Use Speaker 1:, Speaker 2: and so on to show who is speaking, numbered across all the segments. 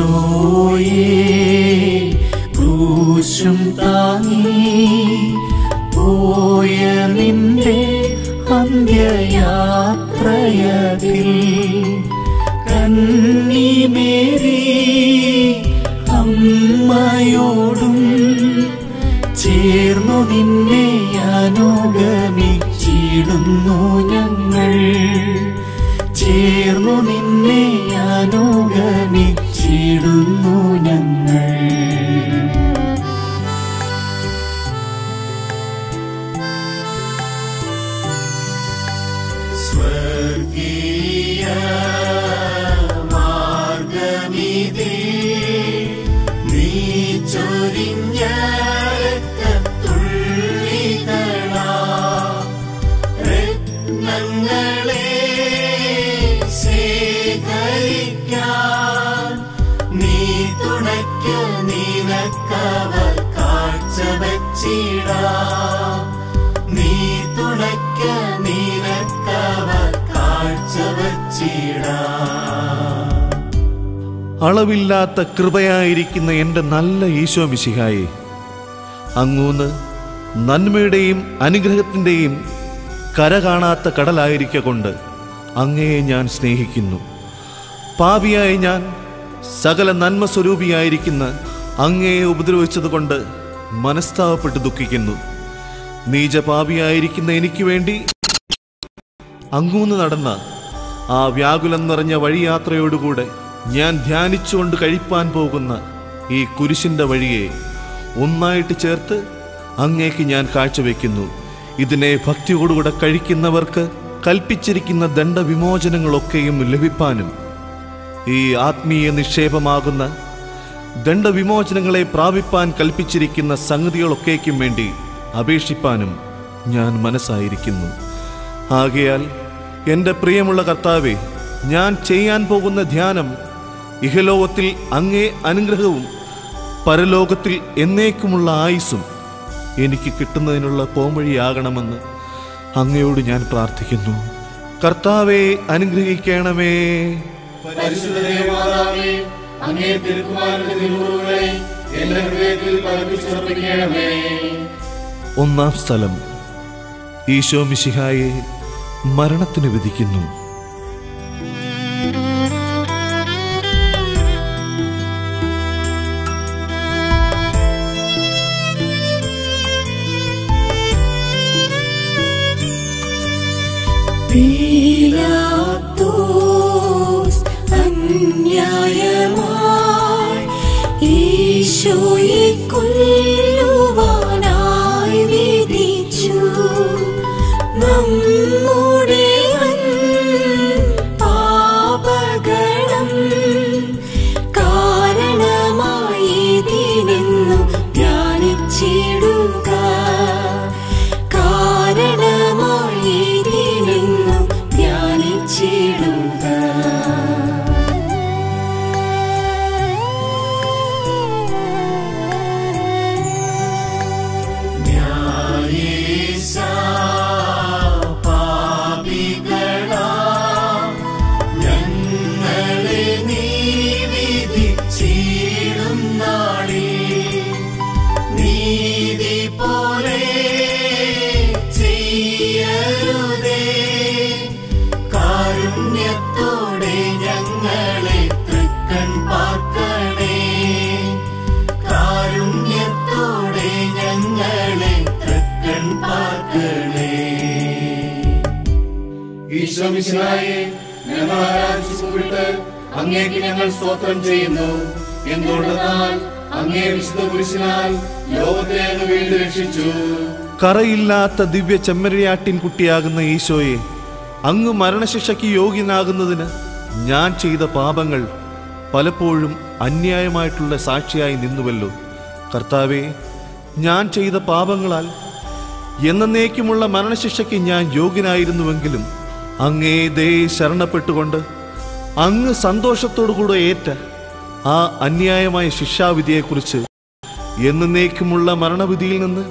Speaker 1: ഈശോയേ
Speaker 2: അളവില്ലാത്ത കൃപയായിരിക്കുന്ന എന്റെ നല്ല ഈശോ മിശിഹായെ അങ്ങൂന്ന് നന്മയുടെയും അനുഗ്രഹത്തിന്റെയും കര കാണാത്ത കടലായിരിക്കെ കൊണ്ട് അങ്ങയെ ഞാൻ സ്നേഹിക്കുന്നു. പാപിയായ ഞാൻ സകല നന്മ സ്വരൂപിയായിരിക്കുന്ന അങ്ങയെ ഉപദ്രവിച്ചതുകൊണ്ട് മനസ്താവപ്പെട്ട് ദുഃഖിക്കുന്നു. നീചപാപിയായിരിക്കുന്ന എനിക്ക് വേണ്ടി അങ്ങൂന്ന് നടന്ന ആ വ്യാകുലം നിറഞ്ഞ വഴിയാത്രയോടുകൂടെ ഞാൻ ധ്യാനിച്ചുകൊണ്ട് കഴിപ്പാൻ പോകുന്ന ഈ കുരിശിന്റെ വഴിയെ ഒന്നായിട്ട് ചേർത്ത് അങ്ങേക്ക് ഞാൻ കാഴ്ചവെക്കുന്നു. ഇതിനെ ഭക്തിയോടുകൂടെ കഴിക്കുന്നവർക്ക് കൽപ്പിച്ചിരിക്കുന്ന ദണ്ഡവിമോചനങ്ങളൊക്കെയും ലഭിപ്പാനും ഈ ആത്മീയ നിക്ഷേപമാകുന്ന ദണ്ഡവിമോചനങ്ങളെ പ്രാപിപ്പാൻ കൽപ്പിച്ചിരിക്കുന്ന സംഗതികളൊക്കേക്കും വേണ്ടി അപേക്ഷിപ്പാനും ഞാൻ മനസ്സായിരിക്കുന്നു. ആകയാൽ എന്റെ പ്രിയമുള്ള കർത്താവെ ഞാൻ ചെയ്യാൻ പോകുന്ന ധ്യാനം ഇഹലോകത്തിൽ അങ്ങേ അനുഗ്രഹവും പരലോകത്തിൽ എന്നേക്കുമുള്ള ആയുസ്സും എനിക്ക് കിട്ടുന്നതിനുള്ള പോംവഴിയാകണമെന്ന് അങ്ങയോട് ഞാൻ പ്രാർത്ഥിക്കുന്നു. കർത്താവെ അനുഗ്രഹിക്കണമേ. ഒന്നാം സ്ഥലം ഈശോ മിശിഹായെ മരണത്തിന് വിധിക്കുന്നു.
Speaker 3: अन्यायमा ईश्व അങ്ങേക്ക് ഞങ്ങൾ സ്തോത്രം ചെയ്യുന്നു. എന്തുകൊണ്ടെന്നാൽ അങ്ങേ വിശുദ്ധ പുരുഷനാൽ ലോകത്തെ അങ്ങ് വീണ്ടും രക്ഷിച്ചു.
Speaker 2: കറയില്ലാത്ത ദിവ്യ ചെമ്മരിയാട്ടിൻ കുട്ടിയാകുന്ന ഈശോയെ അങ്ങ് മരണശിക്ഷയ്ക്ക് യോഗ്യനാകുന്നതിന് ഞാൻ ചെയ്ത പാപങ്ങൾ പലപ്പോഴും അന്യായമായിട്ടുള്ള സാക്ഷിയായി നിന്നുവല്ലോ. കർത്താവെ ഞാൻ ചെയ്ത പാപങ്ങളാൽ എന്നേക്കുമുള്ള മരണശിക്ഷയ്ക്ക് ഞാൻ യോഗ്യനായിരുന്നുവെങ്കിലും അങ്ങേ ദേ ശരണപ്പെട്ടുകൊണ്ട് അങ്ങ് സന്തോഷത്തോടുകൂടെ ഏറ്റ ആ അന്യായമായ ശിക്ഷാവിധിയെക്കുറിച്ച് എന്നേക്കുമുള്ള മരണവിധിയിൽ നിന്ന്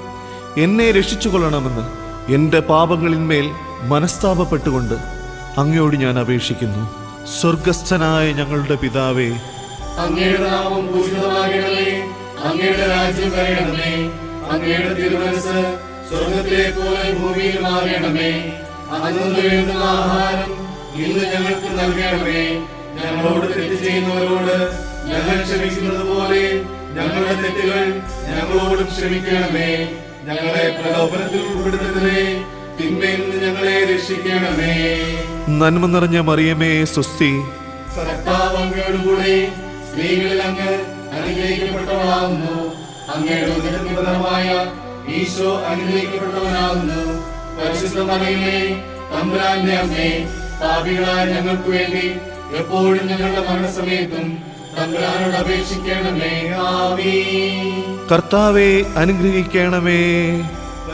Speaker 2: എന്നെ രക്ഷിച്ചുകൊള്ളണമെന്ന് എന്റെ പാപങ്ങളിന്മേൽ മനസ്താപപ്പെട്ടുകൊണ്ട് അങ്ങയോട് ഞാൻ അപേക്ഷിക്കുന്നു. സ്വർഗസ്ഥനായ ഞങ്ങളുടെ പിതാവേ
Speaker 3: അങ്ങയുടെ നാമം പൂജിതമാകണമേ അങ്ങയുടെ രാജ്യം വരയണമേ അങ്ങയുടെ തിരുമനസ് സ്വർഗത്തിലെ പോലെ ഭൂമിയിലും ആകണമേ അന്നു ആഹാരം ഇന്ന് ഞങ്ങൾക്ക് നൽകണമേ. ഞങ്ങളോട് തെറ്റ് ചെയ്യുന്നവരോട് ഞങ്ങൾ ക്ഷമിക്കുന്നത് പോലെ ഞങ്ങളുടെ തെറ്റുകൾ ഞങ്ങളോടും ക്ഷമിക്കണമേ. ഞങ്ങളെ പ്രലോഭനത്തിൽ ഉൾപ്പെടുത്തരുതേ തിന്മയിൽ നിന്ന് ഞങ്ങളെ രക്ഷിക്കണമേ.
Speaker 2: നന്മ നിറഞ്ഞ മറിയമേ സുസ്തി
Speaker 3: കർത്താവ് അങ്ങയോടുകൂടെ സ്ത്രീകളിൽ അങ്ങ് അനുഗ്രഹിക്കപ്പെട്ടവളാകുന്നു. അങ്ങയുടെ ഈശോ അനുഗ്രഹിക്കപ്പെട്ടവനാകുന്നു. പരിശുദ്ധ മറിയമേ തമ്പുരാന്റെ അമ്മേ പാപികളായ ഞങ്ങൾക്ക് വേണ്ടി എപ്പോഴും ഞങ്ങളുടെ മരണസമയത്തും തമ്പുരാനോട് അപേക്ഷിക്കണമേ. ആമീ
Speaker 2: കർത്താവെ അനുഗ്രഹിക്കണമേ.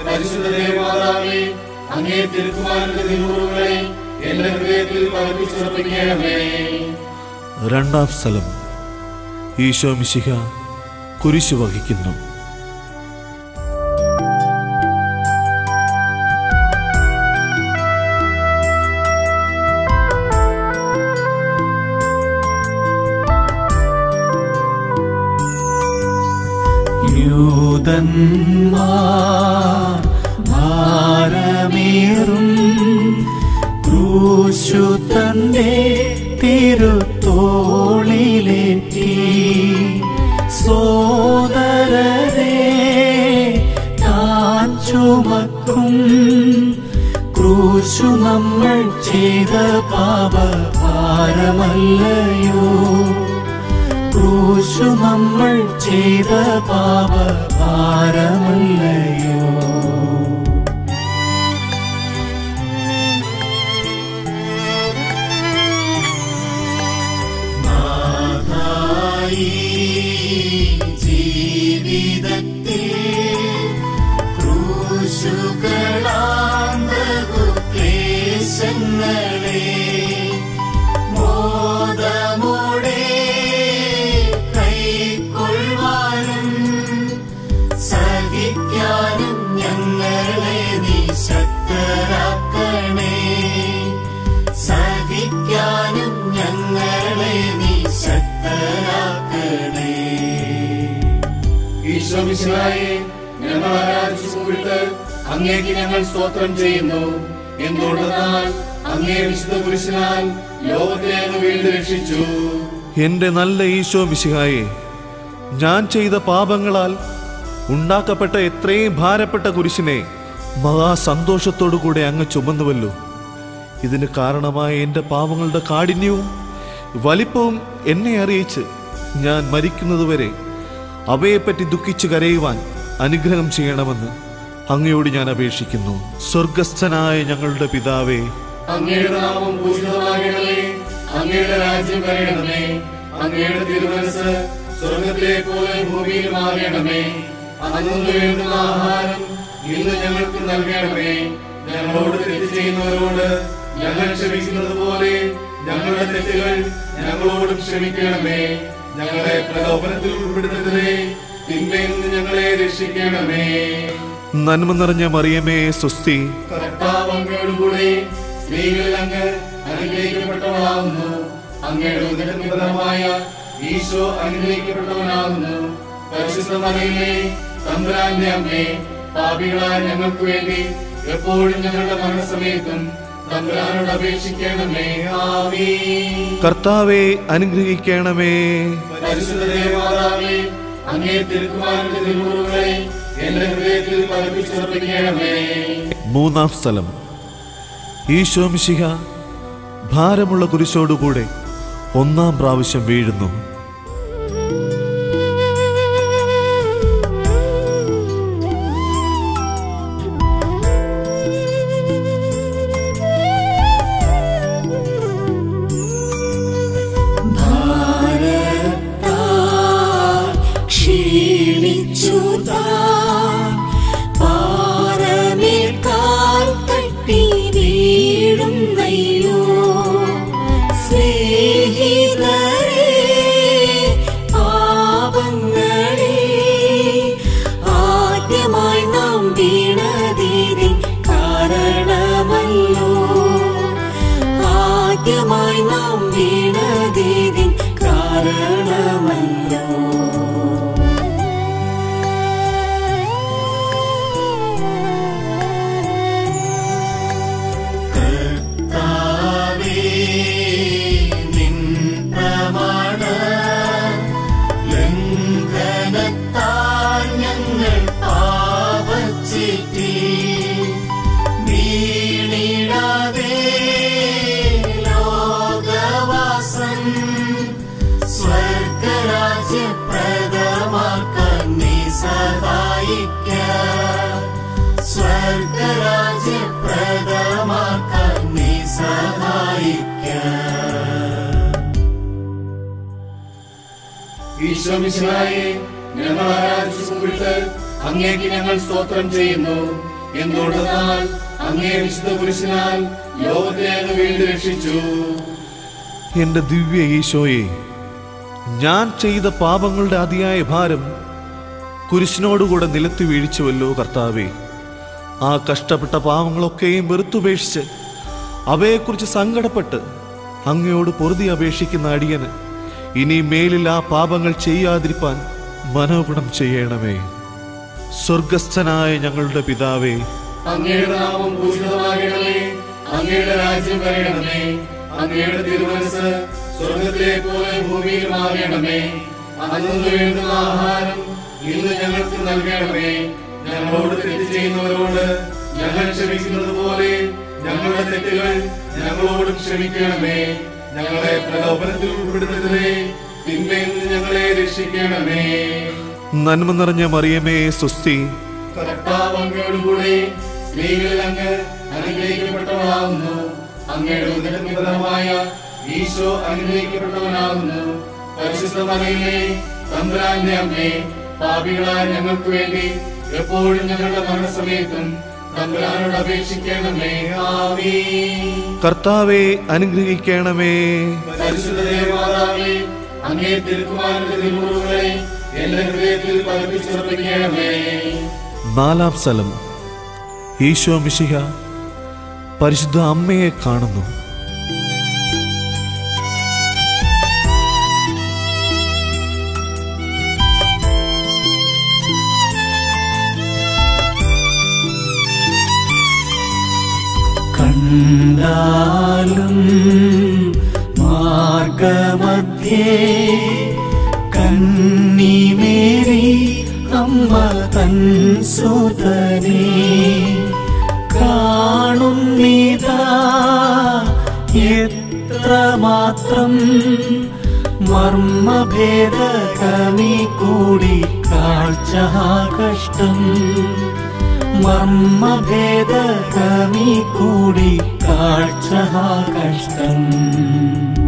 Speaker 3: പരിശുദ്ധ ദേവമാതാവേ അങ്ങേ തിരുക്കുമാരന്റെ തിരുവുറുകളെ എന്റെ ഹൃദയത്തിൽ പതിപ്പിച്ചുറപ്പിക്കണമേ
Speaker 2: രണ്ടാം സ്ഥലം ഈശോ മിശിഹ കുരിശു വഹിക്കുന്നു.
Speaker 1: യൂതന്മാർ ഭാരമേറും ക്രൂശു തന്റെ തിരുത്തോളിലേറ്റി സോദരരെ താൻ ചുമക്കും ക്രൂശു നമ്മൾ ചെയ്ത പാപ ഭാരമല്ലയോ ക്രൂശു നമ്മൾ ചെയ്ത പാപ ഭാരമല്ലയോ
Speaker 3: അങ്ങേക്ക് ഞങ്ങൾ സ്തോത്രം ചെയ്യുന്നു. എന്തുകൊണ്ടെന്നാൽ അങ്ങേ വിശുദ്ധ പുരുഷനാൽ ലോകത്തെ വീണ്ടും രക്ഷിച്ചു.
Speaker 2: എന്റെ നല്ല ഈശോ മിശിഹായെ ഞാൻ ചെയ്ത പാപങ്ങളാൽ ഉണ്ടാക്കപ്പെട്ട എത്രയും ഭാരപ്പെട്ട കുരിശിനെ മഹാസന്തോഷത്തോടു കൂടെ അങ്ങ് ചുമന്നുവല്ലോ. ഇതിന് കാരണമായ എന്റെ പാവങ്ങളുടെ കാഠിന്യവും വലിപ്പവും എന്നെ അറിയിച്ച് ഞാൻ മരിക്കുന്നതുവരെ അവയെപ്പറ്റി ദുഃഖിച്ചു കരയുവാൻ അനുഗ്രഹം ചെയ്യണമെന്ന് അങ്ങയോട് ഞാൻ അപേക്ഷിക്കുന്നു. സ്വർഗസ്ഥനായ ഞങ്ങളുടെ പിതാവേ
Speaker 3: അങ്ങയുടെ നാമം പൂജിതമാകണമേ. അങ്ങയുടെ രാജ്യം വരയണമേ അങ്ങയുടെ തിരുമനസ് സ്വർഗത്തിലെ പോലെ ഭൂമിയിലും ആകണമേ അന്നു വേണ്ടുന്ന ആഹാരം ഇന്ന് ഞങ്ങൾക്ക് നൽകണമേ. ഞങ്ങളോട് തെറ്റ് ചെയ്യുന്നവരോട് ഞങ്ങൾ ക്ഷമിക്കുന്നത് പോലെ ഞങ്ങളുടെ തെറ്റുകൾ ഞങ്ങളോടും ക്ഷമിക്കണമേ. ഞങ്ങളെ പ്രലോഭനത്തിൽ ഉൾപ്പെടുത്തരുതേ തിന്മയിൽ നിന്ന് ഞങ്ങളെ രക്ഷിക്കണമേ.
Speaker 2: നന്മ നിറഞ്ഞ മറിയമേ സ്വസ്തി.
Speaker 3: കർത്താവേ അങ്ങയോടുകൂടെ സ്ത്രീകളിൽ അങ്ങ് അനുഗ്രഹിക്കപ്പെട്ടവളാകുന്നു. അങ്ങയുടെ ഉദരത്തിന് ഫലമായ ഈശോ അനുഗ്രഹിക്കപ്പെട്ടവനാകുന്നു. പരിശുദ്ധ മറിയമേ തമ്പുരാന്റെ അമ്മേ പാപികളായ ഞങ്ങൾക്ക് വേണ്ടി എപ്പോഴും ഞങ്ങളുടെ മരണസമയത്തും തമ്പുരാനോട് അപേക്ഷിക്കണമേ. ആമീ
Speaker 2: കർത്താവെ അനുഗ്രഹിക്കണമേ.
Speaker 3: പരിശുദ്ധ അങ്ങേ തിരുക്കുമാരുടെ തിരുമുറുകളെ
Speaker 2: മൂന്നാം സ്ഥലം. ഈശോമിശിഹ ഭാരമുള്ള കുരിശോടുകൂടെ ഒന്നാം പ്രാവശ്യം വീഴുന്നു.
Speaker 3: ഈശോമിശിഹായെ ഞങ്ങൾ ആരാധിച്ചുകൊണ്ട് അങ്ങേക്ക് ഞങ്ങൾ സ്തോത്രം ചെയ്യുന്നു. എന്തുകൊണ്ടെന്നാൽ അങ്ങേ വിശുദ്ധ പുരുഷനാൽ ലോകത്തെ അങ്ങ് വീണ്ടും രക്ഷിച്ചു.
Speaker 2: എന്റെ ദിവ്യ ഈശോയെ ഞാൻ ചെയ്ത പാപങ്ങളുടെ അതിയായ ഭാരം കുരിശിനോടുകൂടെ നിലത്ത് വീഴ്ചവല്ലോ കർത്താവേ. ആ കഷ്ടപ്പെട്ട പാവങ്ങളൊക്കെയും വെറുത്തുപേക്ഷിച്ച് അവയെക്കുറിച്ച് സങ്കടപ്പെട്ട് അങ്ങയോട് പൊറുതി അപേക്ഷിക്കുന്ന അടിയന് ഇനി മേലിൽ ആ പാപങ്ങൾ ചെയ്യാതിരിപ്പാൻ മനോഗുണം ചെയ്യണമേ. സ്വർഗസ്ഥനായ ഞങ്ങളുടെ പിതാവേ
Speaker 3: അങ്ങയുടെ നാമം പൂജിതമാകണമേ. അങ്ങയുടെ രാജ്യം വരണമേ. അങ്ങയുടെ തിരുമനസ് സ്വർഗത്തിലെ പോലെ ഭൂമിയിലും ആകണമേ അന്നു വേണ്ടുന്ന ആഹാരം ഇന്ന് ഞങ്ങൾക്ക് നൽകണമേ. ഞങ്ങളോട് തെറ്റ് ചെയ്യുന്നവരോട് ഞങ്ങൾ ക്ഷമിക്കുന്നത് പോലെ ഞങ്ങളുടെ തെറ്റുകൾ ഞങ്ങളോടും ക്ഷമിക്കണമേ. ഞങ്ങളെ പ്രലോഭനത്തിൽ ഉൾപ്പെടുത്തരുതേ തിന്മയിൽ ഞങ്ങളെ രക്ഷിക്കണമേ.
Speaker 2: നന്മ നിറഞ്ഞ മറിയമേ സുസ്തി
Speaker 3: കർത്താവ് അങ്ങയോടുകൂടെ സ്ത്രീകളിൽ അങ്ങ് അനുഗ്രഹിക്കപ്പെട്ടവളാകുന്നു അങ്ങയുടെ ഉദരനിബന്ധമായ ഈശോ അനുഗ്രഹിക്കപ്പെട്ടവനാകുന്നു. പരിശുദ്ധ മറിയമേ തമ്പുരാന്റെ അമ്മേ പാപികളായ ഞങ്ങൾക്ക് വേണ്ടി എപ്പോഴും ഞങ്ങളുടെ മരണസമയത്തും തമ്പുരാനോട് അപേക്ഷിക്കണമേ ആമീൻ.
Speaker 2: കർത്താവെ അനുഗ്രഹിക്കണമേ.
Speaker 3: പരിശുദ്ധ ദേവമാതാവേ അങ്ങേ തിരുക്കുമാരന്റെ തിരുമുറുകളെ എന്റെ ഹൃദയത്തിൽ പതിപ്പിച്ചുറപ്പിക്കണമേ
Speaker 2: നാലാം സ്ഥലം ഈശോ മിശിഹ പരിശുദ്ധ അമ്മയെ കാണുന്നു.
Speaker 1: കണ്ടാലും മാർഗമധ്യേ കന്നിമേരി അമ്മ തൻ സുതനെ കാണുന്നിതാ എത്രമാത്രം മർമ്മഭേദകമി കൂടി കാഴ്ച കഷ്ടം
Speaker 4: वि कूडिका कष्टम्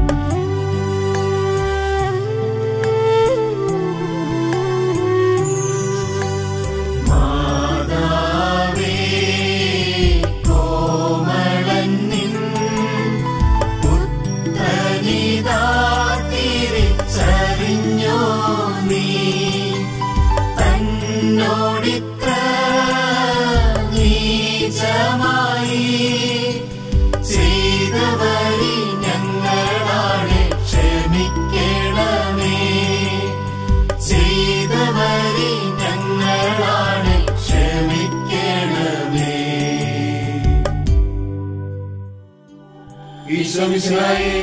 Speaker 3: ഈശോമിശിഹായെ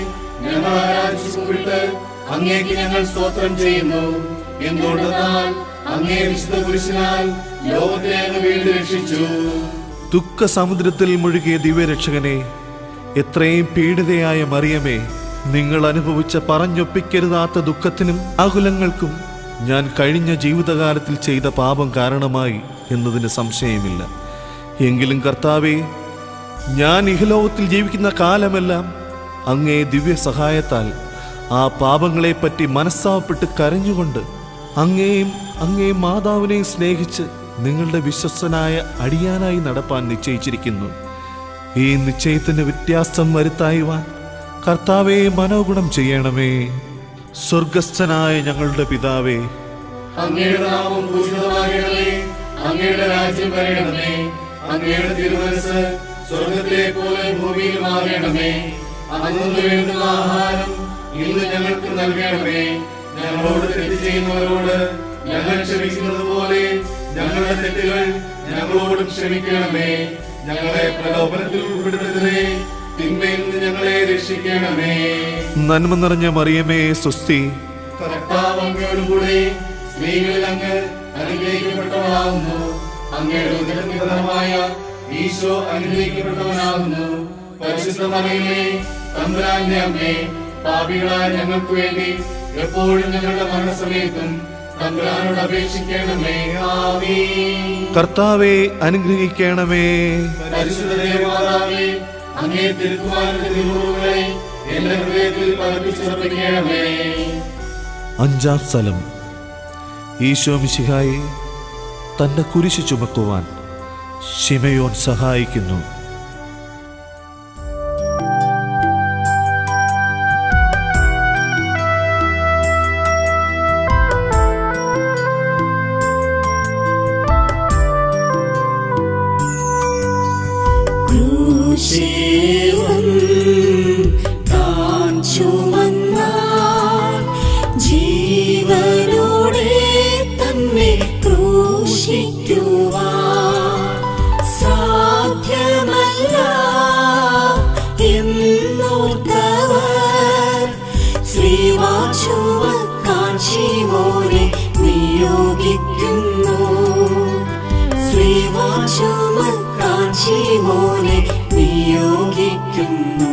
Speaker 3: ഞങ്ങൾ ആരാധിച്ചു കൂട്ട് അങ്ങേക്ക് ഞങ്ങൾ സ്തോത്രം ചെയ്യുന്നു. എന്തുകൊണ്ടെന്നാൽ അങ്ങേ വിശുദ്ധ പുരുഷനാൽ ലോകത്തെ അങ്ങ് വീണ്ടും രക്ഷിച്ചു.
Speaker 2: ദുഃഖ സമുദ്രത്തിൽ മുഴുകിയ ദിവ്യരക്ഷകനെ എത്രയും പീഡിതയായ മറിയമേ നിങ്ങൾ അനുഭവിച്ച പറഞ്ഞൊപ്പിക്കരുതാത്ത ദുഃഖത്തിനും അകുലങ്ങൾക്കും ഞാൻ കഴിഞ്ഞ ജീവിതകാലത്തിൽ ചെയ്ത പാപം കാരണമായി എന്നതിന് സംശയമില്ല. എങ്കിലും കർത്താവേ ഞാൻ ഇഹലോകത്തിൽ ജീവിക്കുന്ന കാലമെല്ലാം അങ്ങേ ദിവ്യ സഹായത്താൽ ആ പാപങ്ങളെപ്പറ്റി മനസ്സാവപ്പെട്ട് കരഞ്ഞുകൊണ്ട് അങ്ങേയും അങ്ങേ മാതാവിനെയും സ്നേഹിച്ച് നിങ്ങളുടെ വിശ്വസ്തനായ അടിയാനായി നടപ്പാൻ നിശ്ചയിച്ചിരിക്കുന്നു. ഈ നിശ്ചയത്തിന് വ്യത്യാസം വരുത്തായുവാൻ കർത്താവെ മനോഗുണം ചെയ്യണമേ. സ്വർഗസ്ഥനായ ഞങ്ങളുടെ പിതാവേ.
Speaker 3: അങ്ങയുടെ നാമം പൂജിതമാകണമേ അങ്ങയുടെ രാജ്യം വരണമേ. അങ്ങയുടെ തിരുമനസ് സ്വർഗത്തിലെ പോലെ ആകണമേ. അന്നു വേണ്ടുന്ന ആഹാരം ഇന്ന് ഞങ്ങൾക്ക് നൽകണമേ. ഞങ്ങളോട് തെറ്റ് ചെയ്യുന്നവരോട് ഞങ്ങൾ ക്ഷമിക്കുന്നത് പോലെ ഞങ്ങളുടെ തെറ്റുകൾ ഞങ്ങളോടും ക്ഷമിക്കണമേ. ഞങ്ങളെ പ്രലോഭനത്തിൽ ഉൾപ്പെടുത്തരുതേ. തിന്മയിൽ നിന്ന് ഞങ്ങളെ രക്ഷിക്കണമേ.
Speaker 2: നന്മ നിറഞ്ഞ മറിയമേ സുസ്തി
Speaker 3: കർത്താവ് അങ്ങയോടുകൂടെ സ്ത്രീകളിൽ അങ്ങ് അങ്ങയുടെ ഈശോ അനുഗ്രഹിക്കപ്പെട്ടവനാകുന്നു. പരിശുദ്ധ മറിയമേ തമ്പുരാന്റെ അമ്മേ പാപികളായ ഞങ്ങൾക്ക് വേണ്ടി എപ്പോഴും ഞങ്ങളുടെ മരണസമയത്തും തമ്പുരാനോട് അപേക്ഷിക്കണമേ. ആമീൻ.
Speaker 2: കർത്താവെ അനുഗ്രഹിക്കണമേ.
Speaker 3: പരിശുദ്ധദേവാതാവേ അങ്ങേ തിരുക്കുമാരന്റെ തിരുമുറുകളെ എന്റെ ഹൃദയത്തിൽ പതിപ്പിച്ചുറപ്പിക്കണമേ
Speaker 2: അഞ്ചാം സ്ഥലം. ഈശോ മിശിഹായി തന്റെ കുരിശ് ചുമക്കുവാൻ ഷിമയോൻ സഹായിക്കുന്നു.
Speaker 5: ശിവോനെ നിയോഗിക്കുന്നു.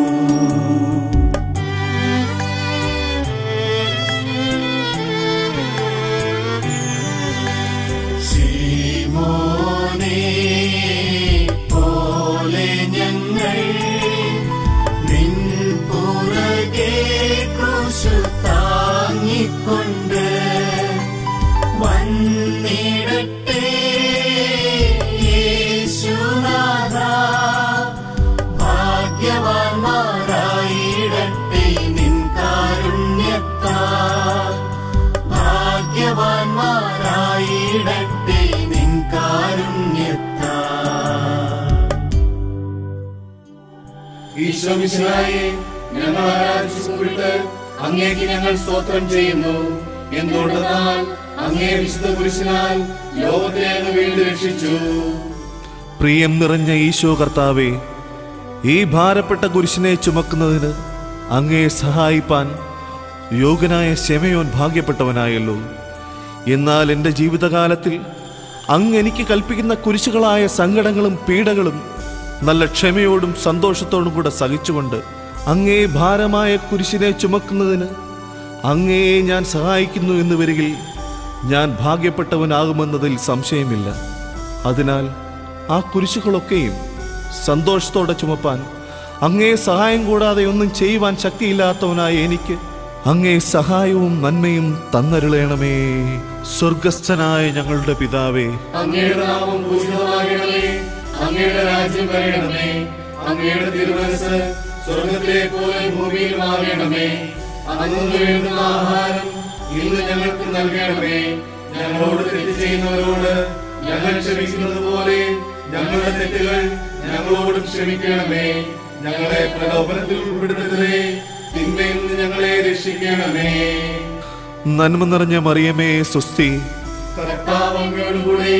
Speaker 3: ഈശോമിശിഹായെ ഞങ്ങൾ ആരാധിച്ചു അങ്ങേക്ക് ഞങ്ങൾ സ്തോത്രം ചെയ്യുന്നു. എന്തുകൊണ്ടെന്നാൽ അങ്ങേ വിശുദ്ധ പുരുഷനാൽ ലോകത്തെ അങ്ങ് വീണ്ടും രക്ഷിച്ചു.
Speaker 2: പ്രിയം നിറഞ്ഞ ഈശോ കർത്താവെ ഈ ഭാരപ്പെട്ട കുരിശിനെ ചുമക്കുന്നതിന് അങ്ങയെ സഹായിപ്പാൻ യോഗ്യനായ ശമയോൻ ഭാഗ്യപ്പെട്ടവനായല്ലോ. എന്നാൽ എന്റെ ജീവിതകാലത്തിൽ അങ്ങ് എനിക്ക് കൽപ്പിക്കുന്ന കുരിശുകളായ സങ്കടങ്ങളും പീഡകളും നല്ല ക്ഷമയോടും സന്തോഷത്തോടും കൂടെ സഹിച്ചുകൊണ്ട് അങ്ങേ ഭാരമായ കുരിശിനെ ചുമക്കുന്നതിന് അങ്ങയെ ഞാൻ സഹായിക്കുന്നു എന്ന് വരികിൽ ഞാൻ ഭാഗ്യപ്പെട്ടവനാകുമെന്നതിൽ സംശയമില്ല. അതിനാൽ ആ കുരിശുകളൊക്കെയും സന്തോഷത്തോടെ ചുമപ്പാൻ അങ്ങേ സഹായം കൂടാതെ ഒന്നും ചെയ്യുവാൻ ശക്തിയില്ലാത്തവനായ എനിക്ക് അങ്ങേ സഹായവും നന്മയും തന്നരുളയണമേ സ്വർഗസ്ഥനായ ഞങ്ങളുടെ പിതാവേ
Speaker 3: അങ്ങയുടെ രാജ്യം വരണമേ അങ്ങയുടെ തിരുമനസ് സ്വർഗത്തിലെ പോലെ ഭൂമിയിൽ മാറിയണമേ. അന്നു വേണ്ടുന്ന ആഹാരം ഇന്ന് ഞങ്ങൾക്ക് നൽകണമേ. ഞങ്ങളോട് തെറ്റ് ചെയ്യുന്നവരോട് ഞങ്ങൾ ക്ഷമിക്കുന്നത് പോലെ ഞങ്ങളുടെ തെറ്റുകൾ ഞങ്ങളോട് ക്ഷമിക്കണമേ. ഞങ്ങളെ പ്രലോഭനത്തിൽ ഉൾപ്പെടുത്തരുതേ. തിന്മയിൽ നിന്ന് ഞങ്ങളെ രക്ഷിക്കണമേ.
Speaker 2: നന്മ നിറഞ്ഞ മറിയമേ സുസ്തി
Speaker 3: കർത്താവ് അങ്ങയോടുകൂടി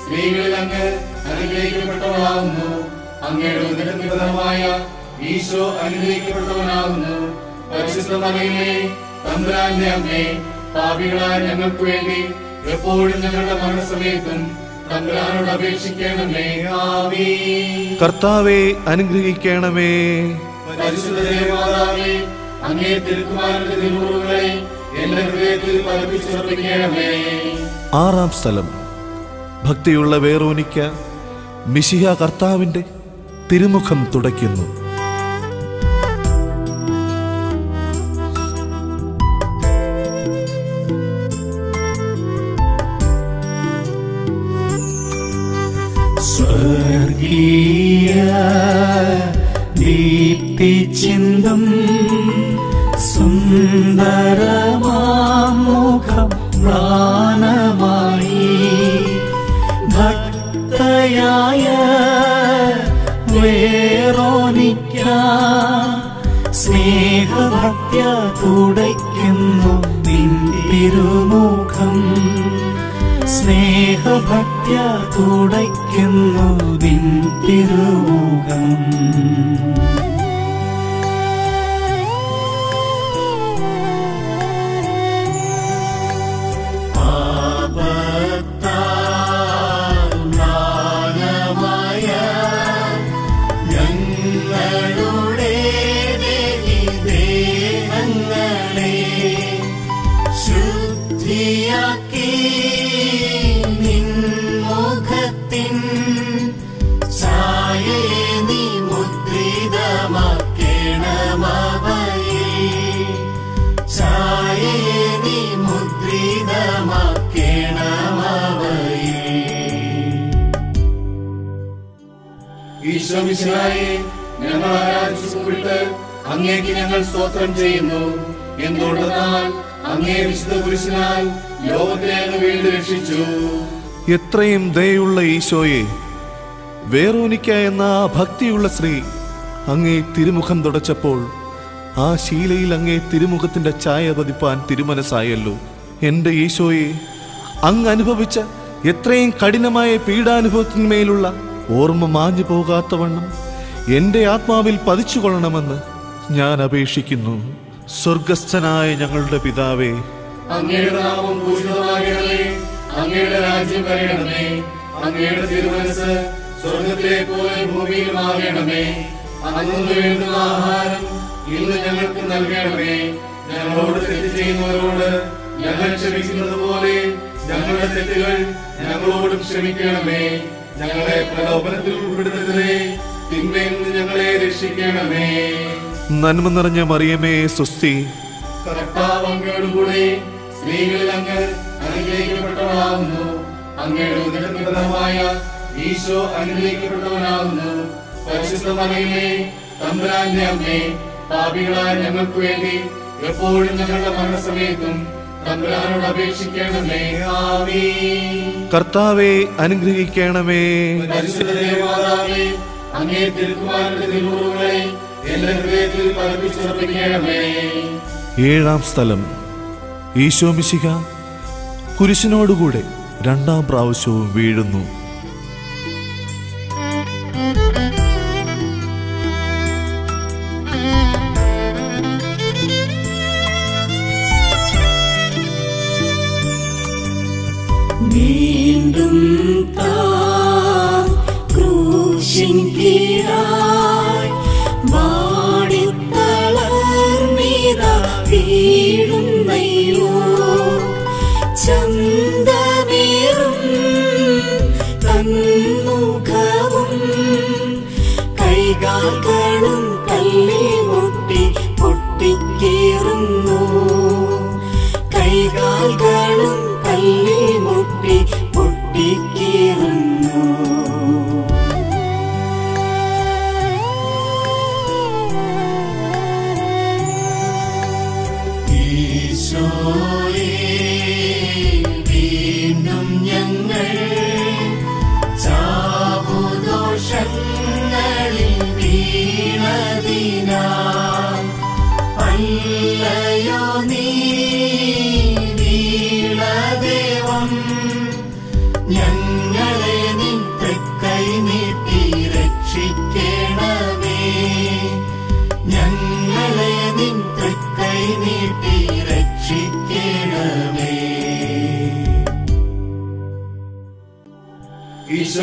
Speaker 3: സ്ത്രീകളിൽ അങ്ങ് അനുഗ്രഹിക്കപ്പെട്ടവളാകുന്നു. അങ്ങയുടെ ഉദരനിബന്ധമായ ഈശോ അനുഗ്രഹിക്കപ്പെട്ടവനാകുന്നു. പരിശുദ്ധ മറിയമേ തമ്പുരാന്റെ അമ്മേ പാപികളായ ഞങ്ങൾക്ക് വേണ്ടി എപ്പോഴും ഞങ്ങളുടെ മരണസമയത്തും തമ്പുരാനോട് അപേക്ഷിക്കണമേ. ആമീ
Speaker 2: കർത്താവെ അനുഗ്രഹിക്കണമേ.
Speaker 3: പരിശുദ്ധ ദേവമാതാവേ അങ്ങേ തിരുക്കുമാരന്റെ തിരുമുറുകളെ എന്റെ ഹൃദയത്തിൽ പതിപ്പിച്ചുറപ്പിക്കണമേ
Speaker 2: ആറാം സ്ഥലം. ഭക്തിയുള്ള വേറോനിക്ക മിശിഹ കർത്താവിന്റെ തിരുമുഖം തുടയ്ക്കുന്നു.
Speaker 1: സ്വർഗീയ ദീപ്തി ചിന്തം സുന്ദരമാമുഖം തിരുമുഖം സ്നേഹഭക്യ തുടയ്ക്കുന്നു തിരുമുഖം.
Speaker 3: ഈശോമിശിഹായെ ഞങ്ങൾ ആരാധിച്ചു അങ്ങേക്ക് ഞങ്ങൾ സ്തോത്രം ചെയ്യുന്നു. എന്തുകൊണ്ടെന്നാൽ അങ്ങേ വിശുദ്ധ പുരുഷനാൽ ലോകത്തെ അങ്ങ് വീണ്ടും രക്ഷിച്ചു.
Speaker 2: എത്രയും ദയുള്ള ഈശോയെ വേറോനിക്ക എന്ന ആ ഭക്തിയുള്ള സ്ത്രീ അങ്ങേ തിരുമുഖം തുടച്ചപ്പോൾ ആ ശീലയിൽ അങ്ങേ തിരുമുഖത്തിന്റെ ഛായ പതിപ്പാൻ തിരുമനസ്സായല്ലോ. എന്റെ ഈശോയെ അങ്ങ് അനുഭവിച്ച എത്രയും കഠിനമായ പീഡാനുഭവത്തിന്മേലുള്ള ഓർമ്മ മാഞ്ഞു പോകാത്തവണ്ണം എന്റെ ആത്മാവിൽ പതിച്ചുകൊള്ളണമെന്ന് ഞാൻ അപേക്ഷിക്കുന്നു. സ്വർഗസ്ഥനായ ഞങ്ങളുടെ പിതാവേ
Speaker 3: അങ്ങയുടെ നാമം പൂജിതമാകണമേ അങ്ങയുടെ രാജ്യം വരണമേ അങ്ങയുടെ തിരുമനസ് സ്വർഗത്തിലെ പോലെ ഭൂമിയിലുമാകണമേ. അന്നു വേണ്ടുന്ന ആഹാരം ഇന്ന് ഞങ്ങൾക്ക് നൽകണമേ. ഞങ്ങളോട് തെറ്റ് ചെയ്യുന്നവരോട് ഞങ്ങൾ ക്ഷമിക്കുന്നത് പോലെ ഞങ്ങളുടെ തെറ്റുകൾ ഞങ്ങളോടും ക്ഷമിക്കണമേ. ഞങ്ങളെ പ്രലോഭനത്തിൽ ഉൾപ്പെടുത്തരുതേ തിന്മയിൽ നിന്ന് ഞങ്ങളെ രക്ഷിക്കണമേ.
Speaker 2: നന്മ നിറഞ്ഞ മറിയമേ സുസ്തി
Speaker 3: കർത്താവ് അങ്ങയോടുകൂടി സ്ത്രീകളിൽ അങ്ങ് അനുഗ്രഹിക്കപ്പെട്ടവളാകുന്നു. അങ്ങയുടെ ഉദരനിബന്ധമായ ഈശോ അനുഗ്രഹിക്കപ്പെട്ടവനാകുന്നു. പരിശുദ്ധ മറിയമേ തമ്പുരാന്റെ അമ്മേ പാപികളായ ഞങ്ങൾക്ക് വേണ്ടി എപ്പോഴും ഞങ്ങളുടെ മരണസമയത്തും തമ്പുരാനോട് അപേക്ഷിക്കണമേ ആമീൻ.
Speaker 2: കർത്താവെ അനുഗ്രഹിക്കണമേ.
Speaker 3: അങ്ങേ തിരുക്കുമാരന്റെ തിരുമുറുകളെ എന്റെ ഹൃദയത്തിൽ പതിപ്പിച്ചുറപ്പിക്കണമേ
Speaker 2: ഏഴാം സ്ഥലം ഈശോ മിശിഹ കുരിശിനോടുകൂടെ രണ്ടാം പ്രാവശ്യവും വീഴുന്നു.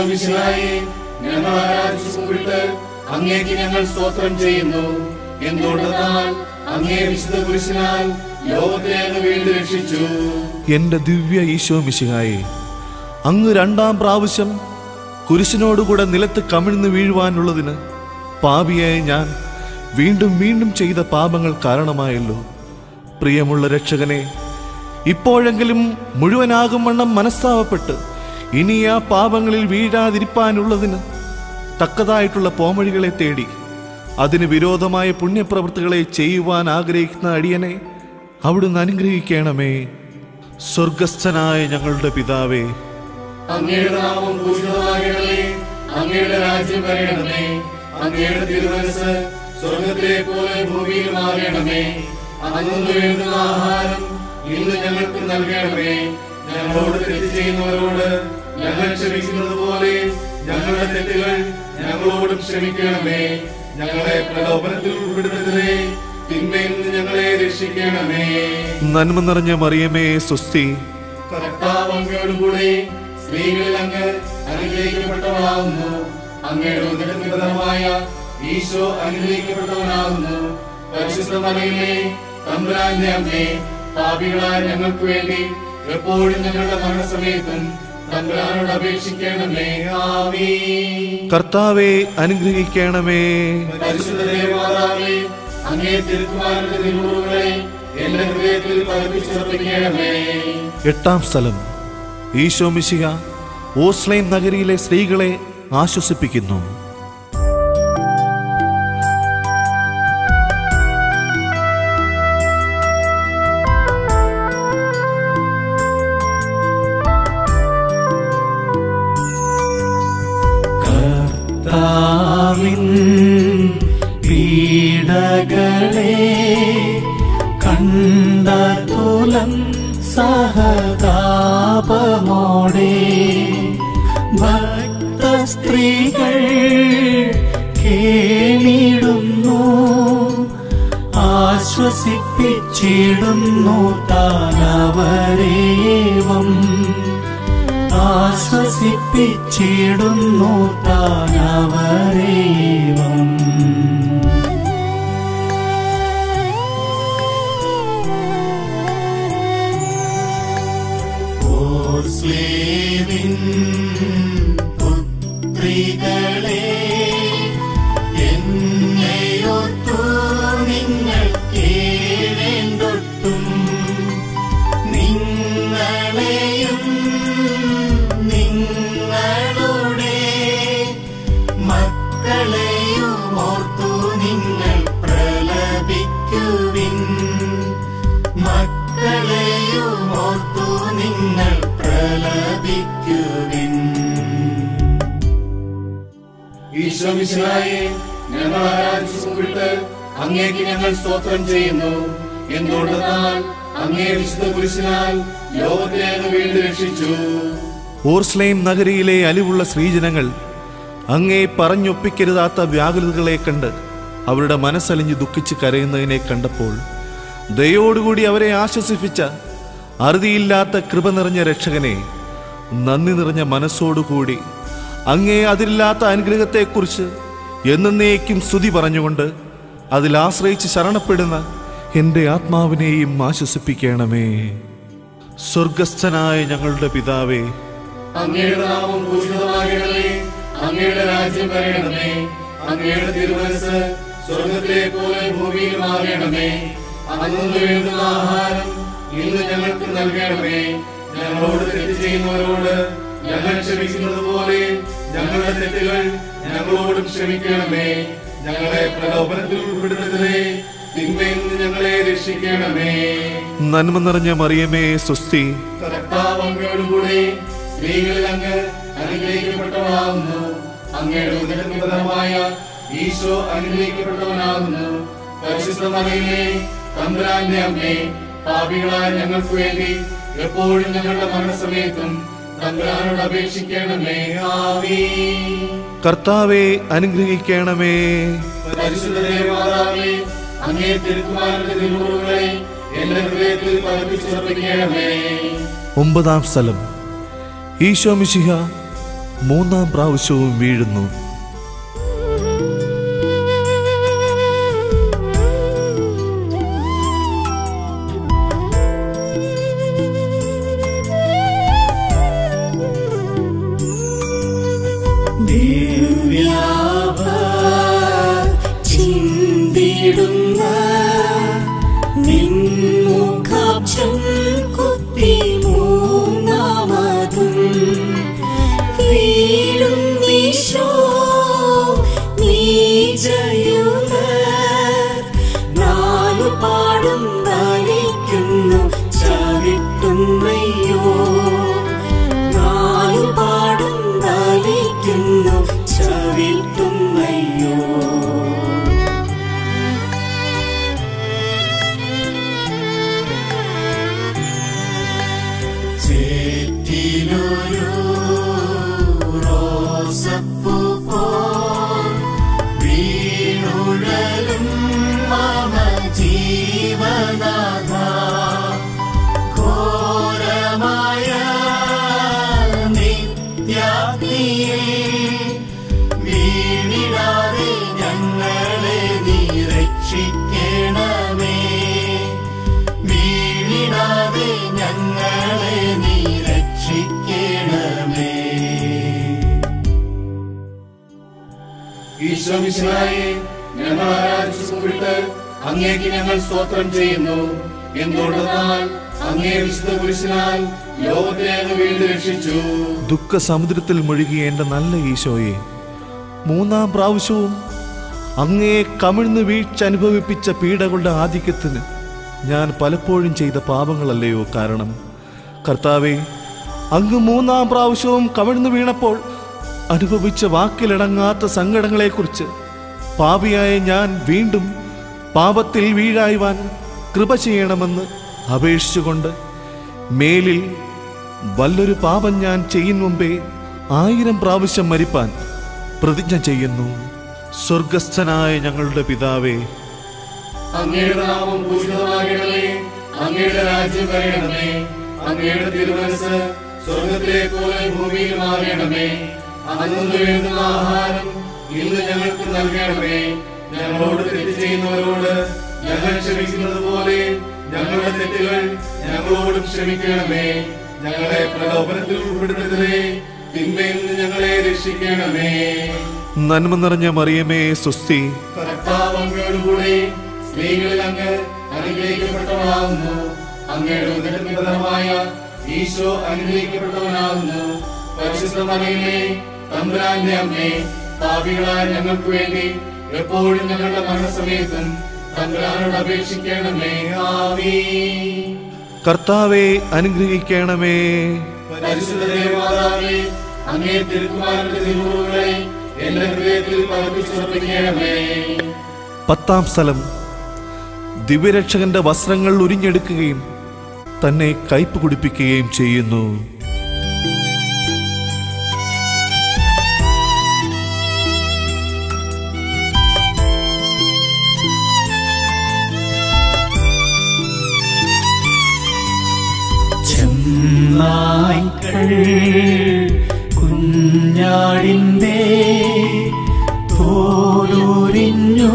Speaker 3: ഈശോമിശിഹായെ ഞങ്ങൾ ആരാധിച്ചുകൊണ്ട് അങ്ങേക്ക് ഞങ്ങൾ സ്തോത്രം ചെയ്യുന്നു. എന്തുകൊണ്ടെന്നാൽ അങ്ങേ വിശുദ്ധ പുരുഷനാൽ ലോകത്തെ അങ്ങ്
Speaker 2: എന്റെ ദിവ്യ ഈശോ മിശിഹായെ അങ്ങ് രണ്ടാം പ്രാവശ്യം കുരിശിനോടുകൂടെ നിലത്ത് കമിഴ്ന്ന് വീഴുവാനുള്ളതിന് പാപിയായ ഞാൻ വീണ്ടും വീണ്ടും ചെയ്ത പാപങ്ങൾ കാരണമായല്ലോ. പ്രിയമുള്ള രക്ഷകനെ ഇപ്പോഴെങ്കിലും മുഴുവനാകും വണ്ണം മനസ്താവപ്പെട്ട് ഇനി ആ പാപങ്ങളിൽ വീഴാതിരിപ്പാനുള്ളതിന് തക്കതായിട്ടുള്ള പോമഴികളെ തേടി അതിന് വിരോധമായ പുണ്യപ്രവൃത്തികളെ ചെയ്യുവാൻ ആഗ്രഹിക്കുന്ന അടിയനെ അവിടുന്ന് അനുഗ്രഹിക്കണമേ. സ്വർഗസ്ഥനായ ഞങ്ങളുടെ പിതാവേ
Speaker 3: നാമം ആഹാരം ഞങ്ങൾക്ക് ഞങ്ങളോട് തെറ്റ് ചെയ്യുന്നവരോട് ഞങ്ങൾ ക്ഷമിക്കുന്നത് പോലെ ഞങ്ങളുടെ തെറ്റുകൾ ഞങ്ങളോടും ക്ഷമിക്കണമേ. ഞങ്ങളെ പ്രലോഭനത്തിൽ ഉൾപ്പെടുത്തരുതേ തിന്മയിൽ നിന്ന് ഞങ്ങളെ രക്ഷിക്കണമേ.
Speaker 2: നന്മ നിറഞ്ഞ മറിയമേ സ്വസ്തി.
Speaker 3: കർത്താവ് അങ്ങയോടുകൂടി സ്ത്രീകളിൽ അങ്ങ് അനുഗ്രഹിക്കപ്പെട്ടവളാകുന്നു. അങ്ങയുടെ ഉദരനിബന്ധമായ ഈശോ അനുഗ്രഹിക്കപ്പെട്ടവനാകുന്നു. പരിശുദ്ധ മറിയമേ തമ്പുരാന്റെ അമ്മേ പാപികളായ ഞങ്ങൾക്ക് വേണ്ടി എപ്പോഴും ഞങ്ങളുടെ മരണസമയത്തും
Speaker 2: കർത്താവെ അനുഗ്രഹിക്കണമേ. എട്ടാം സ്ഥലം. ഈശോ മിശിഹ ഓസ്ലൈം നഗരിയിലെ സ്ത്രീകളെ ആശ്വസിപ്പിക്കുന്നു.
Speaker 1: പീഡകളെ കണ്ടതുലം സഹതാപമോടെ ഭക്ത സ്ത്രീകൾ കേണിടുന്നു ആശ്വസിപ്പിച്ചിടുന്നു താനവരേവം ആശ്വസിപ്പിച്ചിടുന്നു താനവരേവം
Speaker 4: ഓർസ്ലേവിൻ പുത്രികളെ.
Speaker 3: ഈശോമിശിഹായെ ഞങ്ങൾ ആരാധിച്ചു കുമ്പിട്ട് അങ്ങേക്ക് ഞങ്ങൾ സ്തോത്രം ചെയ്യുന്നു. എന്തുകൊണ്ടെന്നാൽ അങ്ങേ വിശുദ്ധ പുരുഷനാൽ ലോകത്തെ വീണ്ടും രക്ഷിച്ചു.
Speaker 2: ഓർസ്ലൈം നഗരിയിലെ അലിവുള്ള സ്ത്രീജനങ്ങൾ അങ്ങേ പറഞ്ഞൊപ്പിക്കരുതാത്ത വ്യാകുലതകളെ കണ്ട് അവരുടെ മനസ്സലിഞ്ഞ് ദുഃഖിച്ച് കരയുന്നതിനെ കണ്ടപ്പോൾ ദയോടുകൂടി അവരെ ആശ്വസിപ്പിച്ച അറുതിയില്ലാത്ത കൃപ നിറഞ്ഞ രക്ഷകനെ നന്ദി നിറഞ്ഞ മനസ്സോടുകൂടി അങ്ങേ അതിരില്ലാത്ത അനുഗ്രഹത്തെക്കുറിച്ച് എന്നേക്കും സ്തുതി പറഞ്ഞുകൊണ്ട് അതിൽ ആശ്രയിച്ച് ശരണപ്പെടുന്ന എന്റെ ആത്മാവിനെയും ആശ്വസിപ്പിക്കണമേ. സ്വർഗസ്ഥനായ ഞങ്ങളുടെ പിതാവേ
Speaker 3: അങ്ങയുടെ നാമം രാജ്യം ഇന്ന് ഞങ്ങൾക്ക് ഞങ്ങളോട് തെറ്റ് ചെയ്യുന്നവരോട് ഞങ്ങൾ ക്ഷമിക്കുന്നത് പോലെ ഞങ്ങളുടെ തെറ്റുകൾ ഞങ്ങളോടും ക്ഷമിക്കണമേ. ഞങ്ങളെ പ്രലോഭനത്തിൽ ഉൾപ്പെടുത്തരുതേ തിന്മയിൽ നിന്ന് ഞങ്ങളെ രക്ഷിക്കണമേ.
Speaker 2: നന്മ നിറഞ്ഞ മറിയമേ സ്വസ്തി.
Speaker 3: കർത്താവ് അങ്ങയോടുകൂടി സ്ത്രീകളിൽ അങ്ങ് അനുഗ്രഹിക്കപ്പെട്ടവളാകുന്നു. അങ്ങയുടെ ഉദരനിബന്ധമായ ഈശോ അനുഗ്രഹിക്കപ്പെട്ടവനാകുന്നു. പരിശുദ്ധ മറിയമേ തമ്പുരാന്റെ അമ്മേ പാപികളായ ഞങ്ങൾക്ക് വേണ്ടി എപ്പോഴും ഞങ്ങളുടെ മരണസമയത്തും
Speaker 2: കർത്താവെ അനുഗ്രഹിക്കണമേ. ഒമ്പതാം സ്ഥലം. ഈശോ മിശിഹ മൂന്നാം പ്രാവശ്യവും വീഴുന്നു.
Speaker 5: നീ ജയുന്ന
Speaker 3: ഈശോമിശിഹായെ ഞങ്ങൾ ആരാധിച്ചു കുമ്പിട്ട് അങ്ങേക്ക് ഞങ്ങൾ സ്തോത്രം ചെയ്യുന്നു. എന്തുകൊണ്ടെന്നാൽ അങ്ങേ വിശുദ്ധ പുരുഷനാൽ ലോകത്തെ അങ്ങ് വീണ്ടും രക്ഷിച്ചു.
Speaker 2: ദുഃഖ സമുദ്രത്തിൽ മുഴുകിയ എന്റെ നല്ല ഈശോയെ മൂന്നാം പ്രാവശ്യവും അങ്ങയെ കമിഴ്ന്ന് വീഴ്ച അനുഭവിപ്പിച്ച പീഡകളുടെ ആധിക്യത്തിന് ഞാൻ പലപ്പോഴും ചെയ്ത പാപങ്ങളല്ലയോ കാരണം? കർത്താവെ അങ്ങ് മൂന്നാം പ്രാവശ്യവും കമിഴ്ന്ന് വീണപ്പോൾ അനുഭവിച്ച വാക്കിലടങ്ങാത്ത സങ്കടങ്ങളെക്കുറിച്ച് പാപിയായ ഞാൻ വീണ്ടും പാപത്തിൽ വീഴായുവാൻ കൃപ ചെയ്യണമെന്ന് അപേക്ഷിച്ചുകൊണ്ട് മേലിൽ വല്ലൊരു പാപം ഞാൻ ചെയ്യും മുമ്പേ ആയിരം പ്രാവശ്യം മരിപ്പാൻ പ്രതിജ്ഞ ചെയ്യുന്നു. സ്വർഗസ്ഥനായ ഞങ്ങളുടെ പിതാവേ.
Speaker 3: അങ്ങയുടെ നാമം പൂജിതമാകണമേ. അങ്ങയുടെ രാജ്യം വരയണമേ അങ്ങയുടെ തിരുമനസ് സ്വർഗത്തിലെ പോലെ ഭൂമിയിൽ മാറണമേ അന്നു വേണ്ടുന്ന ആഹാരം ഇന്ന് ഞങ്ങൾക്ക് നൽകണമേ. ഞങ്ങളോട് തെറ്റ് ചെയ്യുന്നവരോട് ഞങ്ങൾ ക്ഷമിക്കുന്നത് പോലെ ഞങ്ങളുടെ തെറ്റുകൾ ഞങ്ങളോടും ക്ഷമിക്കണമേ. ഞങ്ങളെ പ്രലോഭനത്തിൽ ഉൾപ്പെടുത്തരുതേ തിന്മയിൽ നിന്ന് ഞങ്ങളെ രക്ഷിക്കണമേ.
Speaker 2: നന്മ നിറഞ്ഞ മറിയമേ സുസ്തി
Speaker 3: കർത്താവ് അങ്ങയോടുകൂടി സ്ത്രീകളിൽ അങ്ങ് അനുഗ്രഹിക്കപ്പെട്ടവനാകുന്നു. അങ്ങയുടെ ഉദരത്തിന്റെ ഫലമായ ഈശോ അനുഗ്രഹിക്കപ്പെട്ടവനാകുന്നു. പരിശുദ്ധ മറിയമേ തമ്പുരാന്റെ അമ്മേ പാപികളായ ഞങ്ങൾക്ക് വേണ്ടി എപ്പോഴും ഞങ്ങളുടെ മരണസമയത്തും തമ്പുരാനോട് അപേക്ഷിക്കണമേ.
Speaker 2: കർത്താവെ അനുഗ്രഹിക്കണമേ.
Speaker 3: പരിശുദ്ധ ദേവമാതാവേ അങ്ങേ തിരുക്കുമാരന്റെ തിരുമുറുകളെ എന്റെ ഹൃദയത്തിൽ
Speaker 2: പത്താം സ്ഥലം. ദിവ്യരക്ഷകന്റെ വസ്ത്രങ്ങൾ ഉരിഞ്ഞെടുക്കുകയും തന്നെ കയ്പ് കുടിപ്പിക്കുകയും ചെയ്യുന്നു.
Speaker 1: നായ്ക്കൾ കുഞ്ഞാടിന്റെ തോലൂരിഞ്ഞു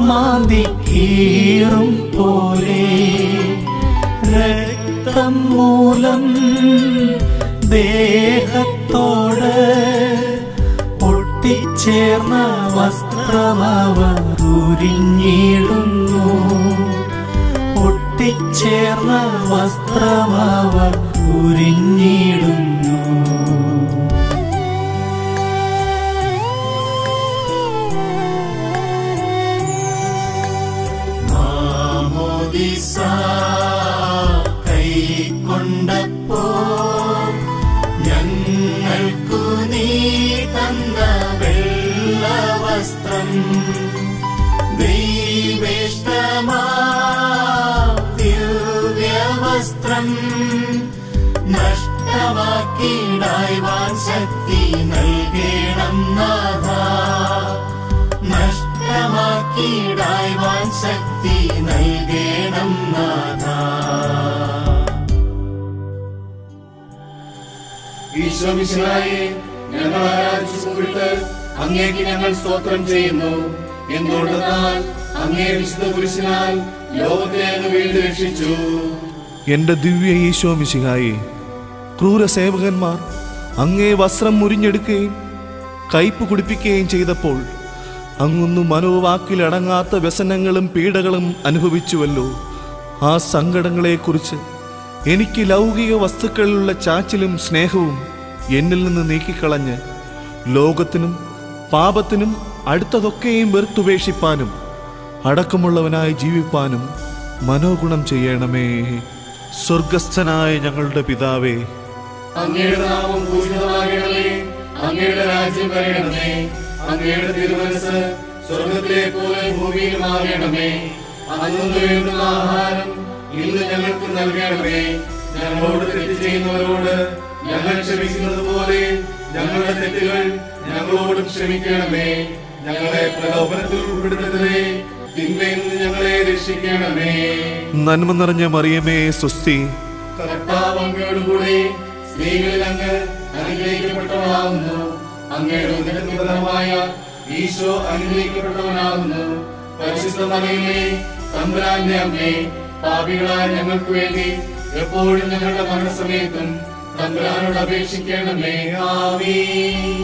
Speaker 1: മാന്തിക്കീറും പോലെ. രക്തം മൂലം ദേഹത്തോട് ഒട്ടിച്ചേർന്ന വസ്ത്രമവർ ഉരിഞ്ഞിടുന്നു ഒട്ടിച്ചേർന്ന വസ്ത്രമവർ ഉരിഞ്ഞിടുന്നു
Speaker 3: അങ്ങേക്ക് ഞങ്ങൾ സ്തോത്രം ചെയ്യുന്നു. എന്തുകൊണ്ടെന്നാൽ അങ്ങേ വിശുദ്ധ പുരുഷനാൽ ലോകത്തെ വീണ്ടും രക്ഷിച്ചു.
Speaker 2: എന്റെ ദിവ്യ ഈശോ മിശിഹായി ക്രൂര സേവകന്മാർ അങ്ങേ വസ്ത്രം മുരിഞ്ഞെടുക്കുകയും കയ്പ് കുടിപ്പിക്കുകയും ചെയ്തപ്പോൾ അങ്ങൊന്നു മനോവാക്കിലടങ്ങാത്ത വ്യസനങ്ങളും പീഡകളും അനുഭവിച്ചുവല്ലോ. ആ സങ്കടങ്ങളെക്കുറിച്ച് എനിക്ക് ലൗകിക വസ്തുക്കളിലുള്ള ചാച്ചിലും സ്നേഹവും എന്നിൽ നിന്ന് നീക്കിക്കളഞ്ഞ് ലോകത്തിനും പാപത്തിനും അടുത്തതൊക്കെയും വെറുത്തുപേക്ഷിപ്പാനും അടക്കമുള്ളവനായി ജീവിപ്പാനും മനോഗുണം ചെയ്യണമേ. സ്വർഗസ്ഥനായ ഞങ്ങളുടെ പിതാവേ.
Speaker 3: അങ്ങയുടെ നാമം പൂജിതമാകണമേ. അങ്ങയുടെ രാജ്യം വരയണമേ അങ്ങയുടെ തിരുമനസ് സ്വർഗത്തിലെ പോലെ ഭൂമിയിൽ മാറണമേ അന്നു ആഹാരം ഇന്ന് ഞങ്ങൾക്ക് നൽകണമേ. ഞങ്ങളോട് തെറ്റ് ചെയ്യുന്നവരോട് ഞങ്ങൾ ക്ഷമിക്കുന്നത് പോലെ ഞങ്ങളുടെ തെറ്റുകൾ ഞങ്ങളോടും ക്ഷമിക്കണമേ. ഞങ്ങളെ പ്രലോഭനത്തിൽ ഉൾപ്പെടുത്തരുതേ തിന്മയിൽ നിന്ന് ഞങ്ങളെ രക്ഷിക്കണമേ.
Speaker 2: നന്മ നിറഞ്ഞ മറിയമേ സുസ്തി
Speaker 3: കർത്താവ് അങ്ങയോടുകൂടി സ്ത്രീകളിൽ അങ്ങ് അനുഗ്രഹിക്കപ്പെട്ടവനാകുന്നു അങ്ങയുടെ ഉദരത്തിന്റെ ഈശോ അനുഗ്രഹിക്കപ്പെട്ടവനാകുന്നു. പരിശുദ്ധ മറിയമേ തമ്പുരാന്റെ അമ്മേ പാപികളായ ഞങ്ങൾക്ക് വേണ്ടി എപ്പോഴും ഞങ്ങളുടെ മരണസമയത്തും തമ്പുരാനോട് അപേക്ഷിക്കണമേ. ആമീ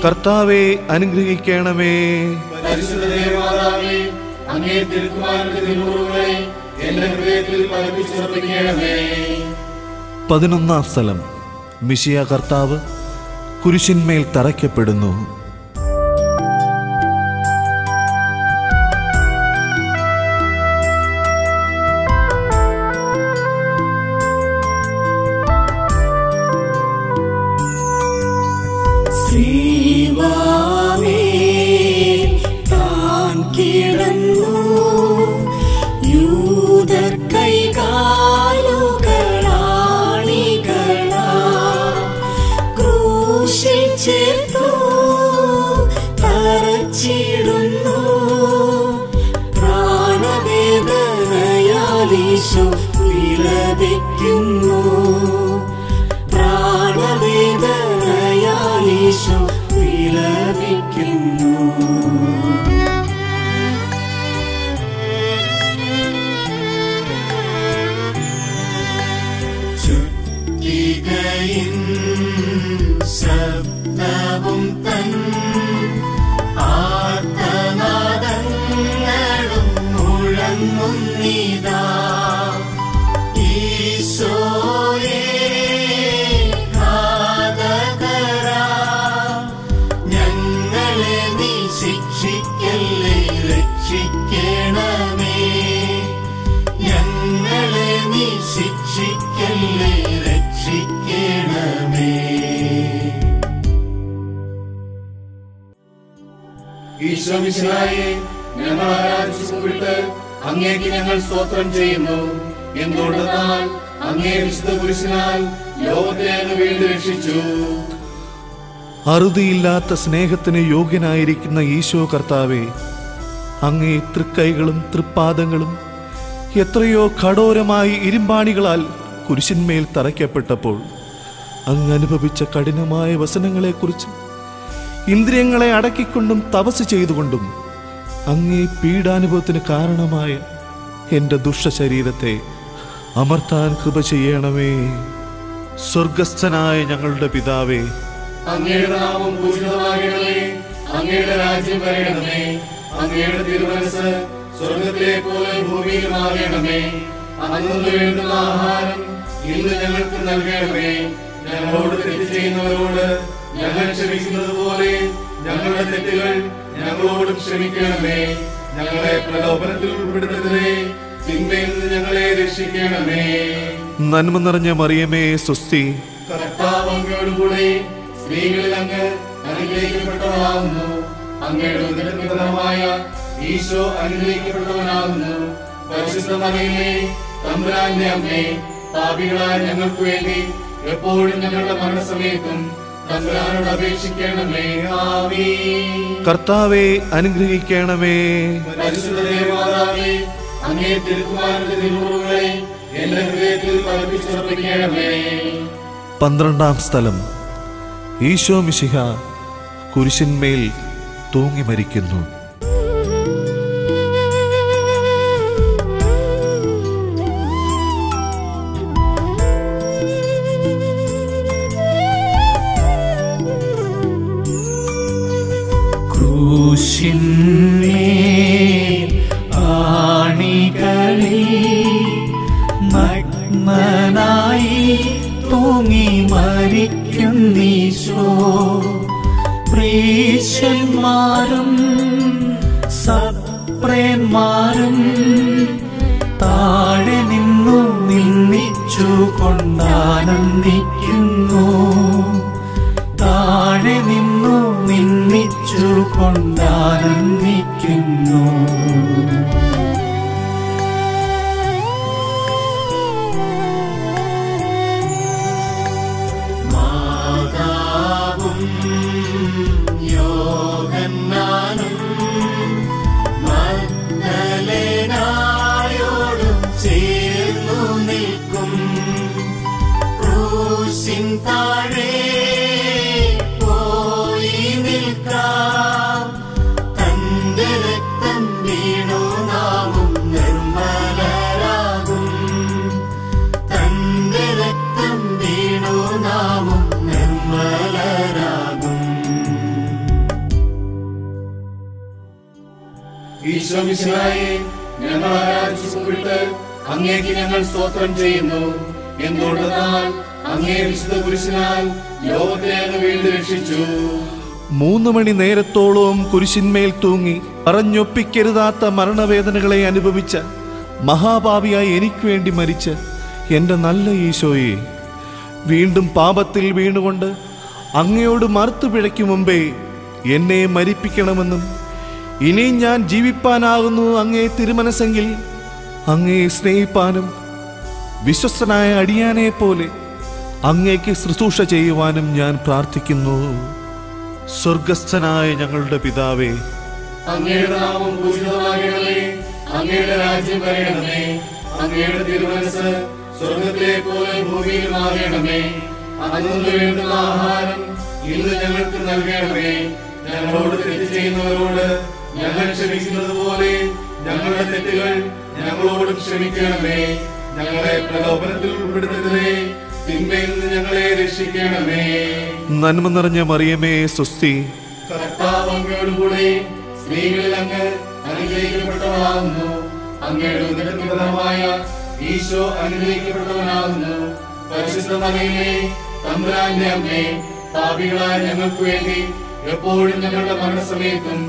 Speaker 2: കർത്താവെ അനുഗ്രഹിക്കണമേ.
Speaker 3: പരിശുദ്ധ അങ്ങേ തിരുക്കുമാരന്റെ തിരുമുറുകളെ എന്റെ ഹൃദയത്തിൽ പതിപ്പിച്ചുറപ്പിക്കണമേ
Speaker 2: പതിനൊന്നാം സ്ഥലം. മിഷിയ കർത്താവ് കുരിശിന്മേൽ തറയ്ക്കപ്പെടുന്നു.
Speaker 3: ഈശോമിശിഹായെ ഞങ്ങൾ ആരാധിച്ചു കുമ്പിട്ട് അങ്ങേക്ക് ഞങ്ങൾ സ്തോത്രം ചെയ്യുന്നു. എന്തുകൊണ്ടെന്നാൽ അങ്ങേ വിശുദ്ധ പുരുഷനാൽ ലോകത്തെ അങ്ങ് വീണ്ടും രക്ഷിച്ചു.
Speaker 2: അറുതിയില്ലാത്ത സ്നേഹത്തിന് യോഗ്യനായിരിക്കുന്ന ഈശോ കർത്താവെ അങ്ങേ തൃക്കൈകളും തൃപ്പാദങ്ങളും എത്രയോ കഠോരമായി ഇരുമ്പാണികളാൽ കുരിശിന്മേൽ തറയ്ക്കപ്പെട്ടപ്പോൾ അങ്ങ് അനുഭവിച്ച കഠിനമായ വസനങ്ങളെക്കുറിച്ച് ഇന്ദ്രിയങ്ങളെ അടക്കിക്കൊണ്ടും തപസ് ചെയ്തുകൊണ്ടും അങ്ങേ പീഡാനുഭവത്തിന് കാരണമായ എന്റെ ദുഷ്ടശരീരത്തെ അമർത്താൻ കൃപ ചെയ്യണമേ. സ്വർഗസ്ഥനായ ഞങ്ങളുടെ പിതാവേ.
Speaker 3: അങ്ങയുടെ നാമം പൂജിതമാകണമേ. അങ്ങയുടെ രാജ്യം വരണമേ. അങ്ങയുടെ തിരുമനസ് സ്വർഗത്തിലെ പോലെ ഭൂമിയിലുമാകണമേ അന്നു വേണ്ടുന്ന ആഹാരം ഇന്ന് ഞങ്ങൾക്ക് നൽകണമേ. ഞങ്ങളോട് തെറ്റ് ചെയ്യുന്നവരോട് ഞങ്ങൾ ക്ഷമിക്കുന്നത് പോലെ ഞങ്ങളുടെ തെറ്റുകൾ ഞങ്ങളോടും ക്ഷമിക്കണമേ. ഞങ്ങളെ പ്രലോഭനത്തിൽ ഉൾപ്പെടുത്തരുതേ. തിന്മയിൽ നിന്ന് ഞങ്ങളെ രക്ഷിക്കണമേ.
Speaker 2: നന്മ നിറഞ്ഞ മറിയമേ സ്വസ്തി.
Speaker 3: കർത്താവ് അങ്ങയോടുകൂടി സ്ത്രീകളിൽ അങ്ങ് അനുഗ്രഹിക്കപ്പെട്ടവളാകുന്നു അങ്ങയുടെ ഉദരനിബന്ധമായ ഈശോ അനുഗ്രഹിക്കപ്പെട്ടവനാകുന്നു. പരിശുദ്ധ മറിയമേ തമ്പുരാന്റെ അമ്മേ പാപികളായ ഞങ്ങൾക്ക് വേണ്ടി എപ്പോഴും ഞങ്ങളുടെ മരണസമയത്തും
Speaker 2: കർത്താവെ അനുഗ്രഹിക്കണമേ.
Speaker 3: പരിശുദ്ധ ദേവമാതാവേ അങ്ങേ തിരുക്കുമാരന്റെ തിരുമുറുകളെ എന്റെ ഹൃദയത്തിൽ പതിപ്പിച്ചുറപ്പിക്കണമേ.
Speaker 2: പന്ത്രണ്ടാം സ്ഥലം. ഈശോ മിശിഹ കുരിശിന്മേൽ തൂങ്ങി മരിക്കുന്നു.
Speaker 1: ക്രൂശിന്മേൽ ആണികളിൽ നഗ്നനായി തൂങ്ങി പ്രീശന്മാരും സപ്രേന്മാരും താഴെ നിന്നു നിന്നിച്ചു കൊണ്ടാനന്ദിക്കുന്നു നിന്നിച്ചു
Speaker 3: ഈശോമിശിഹായെ ഞങ്ങൾ ആരാധിച്ചു കുമ്പിട്ട് അങ്ങേക്ക് ഞങ്ങൾ സ്തോത്രം ചെയ്യുന്നു. എന്തുകൊണ്ടെന്നാൽ അങ്ങേ വിശുദ്ധ പുരുഷനാൽ ലോകത്തെ അങ്ങ് വീണ്ടും രക്ഷിച്ചു.
Speaker 2: മൂന്ന് മണി നേരത്തോളവും കുരിശിന്മേൽ തൂങ്ങി പറഞ്ഞൊപ്പിക്കരുതാത്ത മരണവേദനകളെ അനുഭവിച്ച മഹാഭാവിയായി എനിക്ക് വേണ്ടി മരിച്ച എന്റെ നല്ല ഈശോയെ വീണ്ടും പാപത്തിൽ വീണുകൊണ്ട് അങ്ങയോട് മറുത്തു പിഴയ്ക്കു മുമ്പേ എന്നെ മരിപ്പിക്കണമെന്നും ഇനി ഞാൻ ജീവിപ്പാനാകുന്നു അങ്ങേ തിരുമനസെങ്കിൽ അങ്ങേ സ്നേഹിപ്പാനും വിശ്വസ്തനായ അടിയാനെ പോലെ അങ്ങേക്ക് ശുശ്രൂഷ ചെയ്യുവാനും ഞാൻ പ്രാർത്ഥിക്കുന്നു. സ്വർഗസ്ഥനായ ഞങ്ങളുടെ പിതാവേ
Speaker 3: അങ്ങയുടെ നാമം പൂജിതമാകണമേ അങ്ങയുടെ രാജ്യം വരണമേ അങ്ങയുടെ തിരുമനസ് സ്വർഗത്തിലെ പോലെ ഭൂമിയിലുമാകണമേ. അന്നു വേണ്ടുന്ന ആഹാരം ഇന്ന് ഞങ്ങൾക്ക് നൽകണമേ. ഞങ്ങളോട് തെറ്റ് ചെയ്യുന്നവരോട് ഞങ്ങൾ ക്ഷമിക്കുന്നത് പോലെ ഞങ്ങളുടെ തെറ്റുകൾ ഞങ്ങളോടും ക്ഷമിക്കണമേ. ഞങ്ങളെ പ്രലോഭനത്തിൽ ഉൾപ്പെടുത്തരുതേ തിന്മയിൽ നിന്ന് ഞങ്ങളെ രക്ഷിക്കണമേ.
Speaker 2: നന്മ നിറഞ്ഞ മറിയമേ സ്വസ്തി.
Speaker 3: കർത്താവ് അങ്ങയോടുകൂടി സ്ത്രീകളിൽ അങ്ങ് അനുഗ്രഹിക്കപ്പെട്ടവളാകുന്നു അങ്ങയുടെ ഉദരപിതമായ ഈശോ അനുഗ്രഹിക്കപ്പെട്ടവനാകുന്നു. പരിശുദ്ധ മറിയമേ തമ്പുരാന്റെ അമ്മേ പാപികളായ ഞങ്ങൾക്ക് വേണ്ടി എപ്പോഴും ഞങ്ങളുടെ മരണസമയത്തും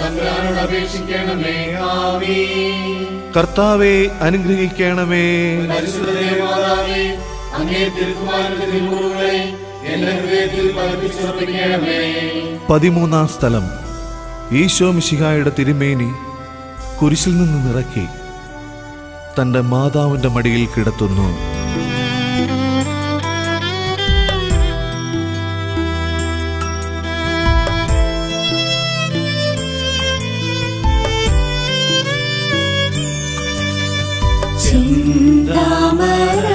Speaker 3: തമ്പുരാനോട് അപേക്ഷിക്കണമേ ആമീ
Speaker 2: കർത്താവെ അനുഗ്രഹിക്കണമേ.
Speaker 3: അങ്ങേ തിരുക്കുമാരന്റെ തിരുമുറുകളെ എന്റെ ഹൃദയത്തിൽ പതിപ്പിച്ചുറപ്പിക്കണമേ.
Speaker 2: പതിമൂന്നാം സ്ഥലം. ഈശോ മിശിഹായുടെ തിരുമേനി കുരിശിൽ നിന്ന് നിറക്കി തന്റെ മാതാവിന്റെ മടിയിൽ കിടത്തുന്നു.
Speaker 5: ചിന്താമര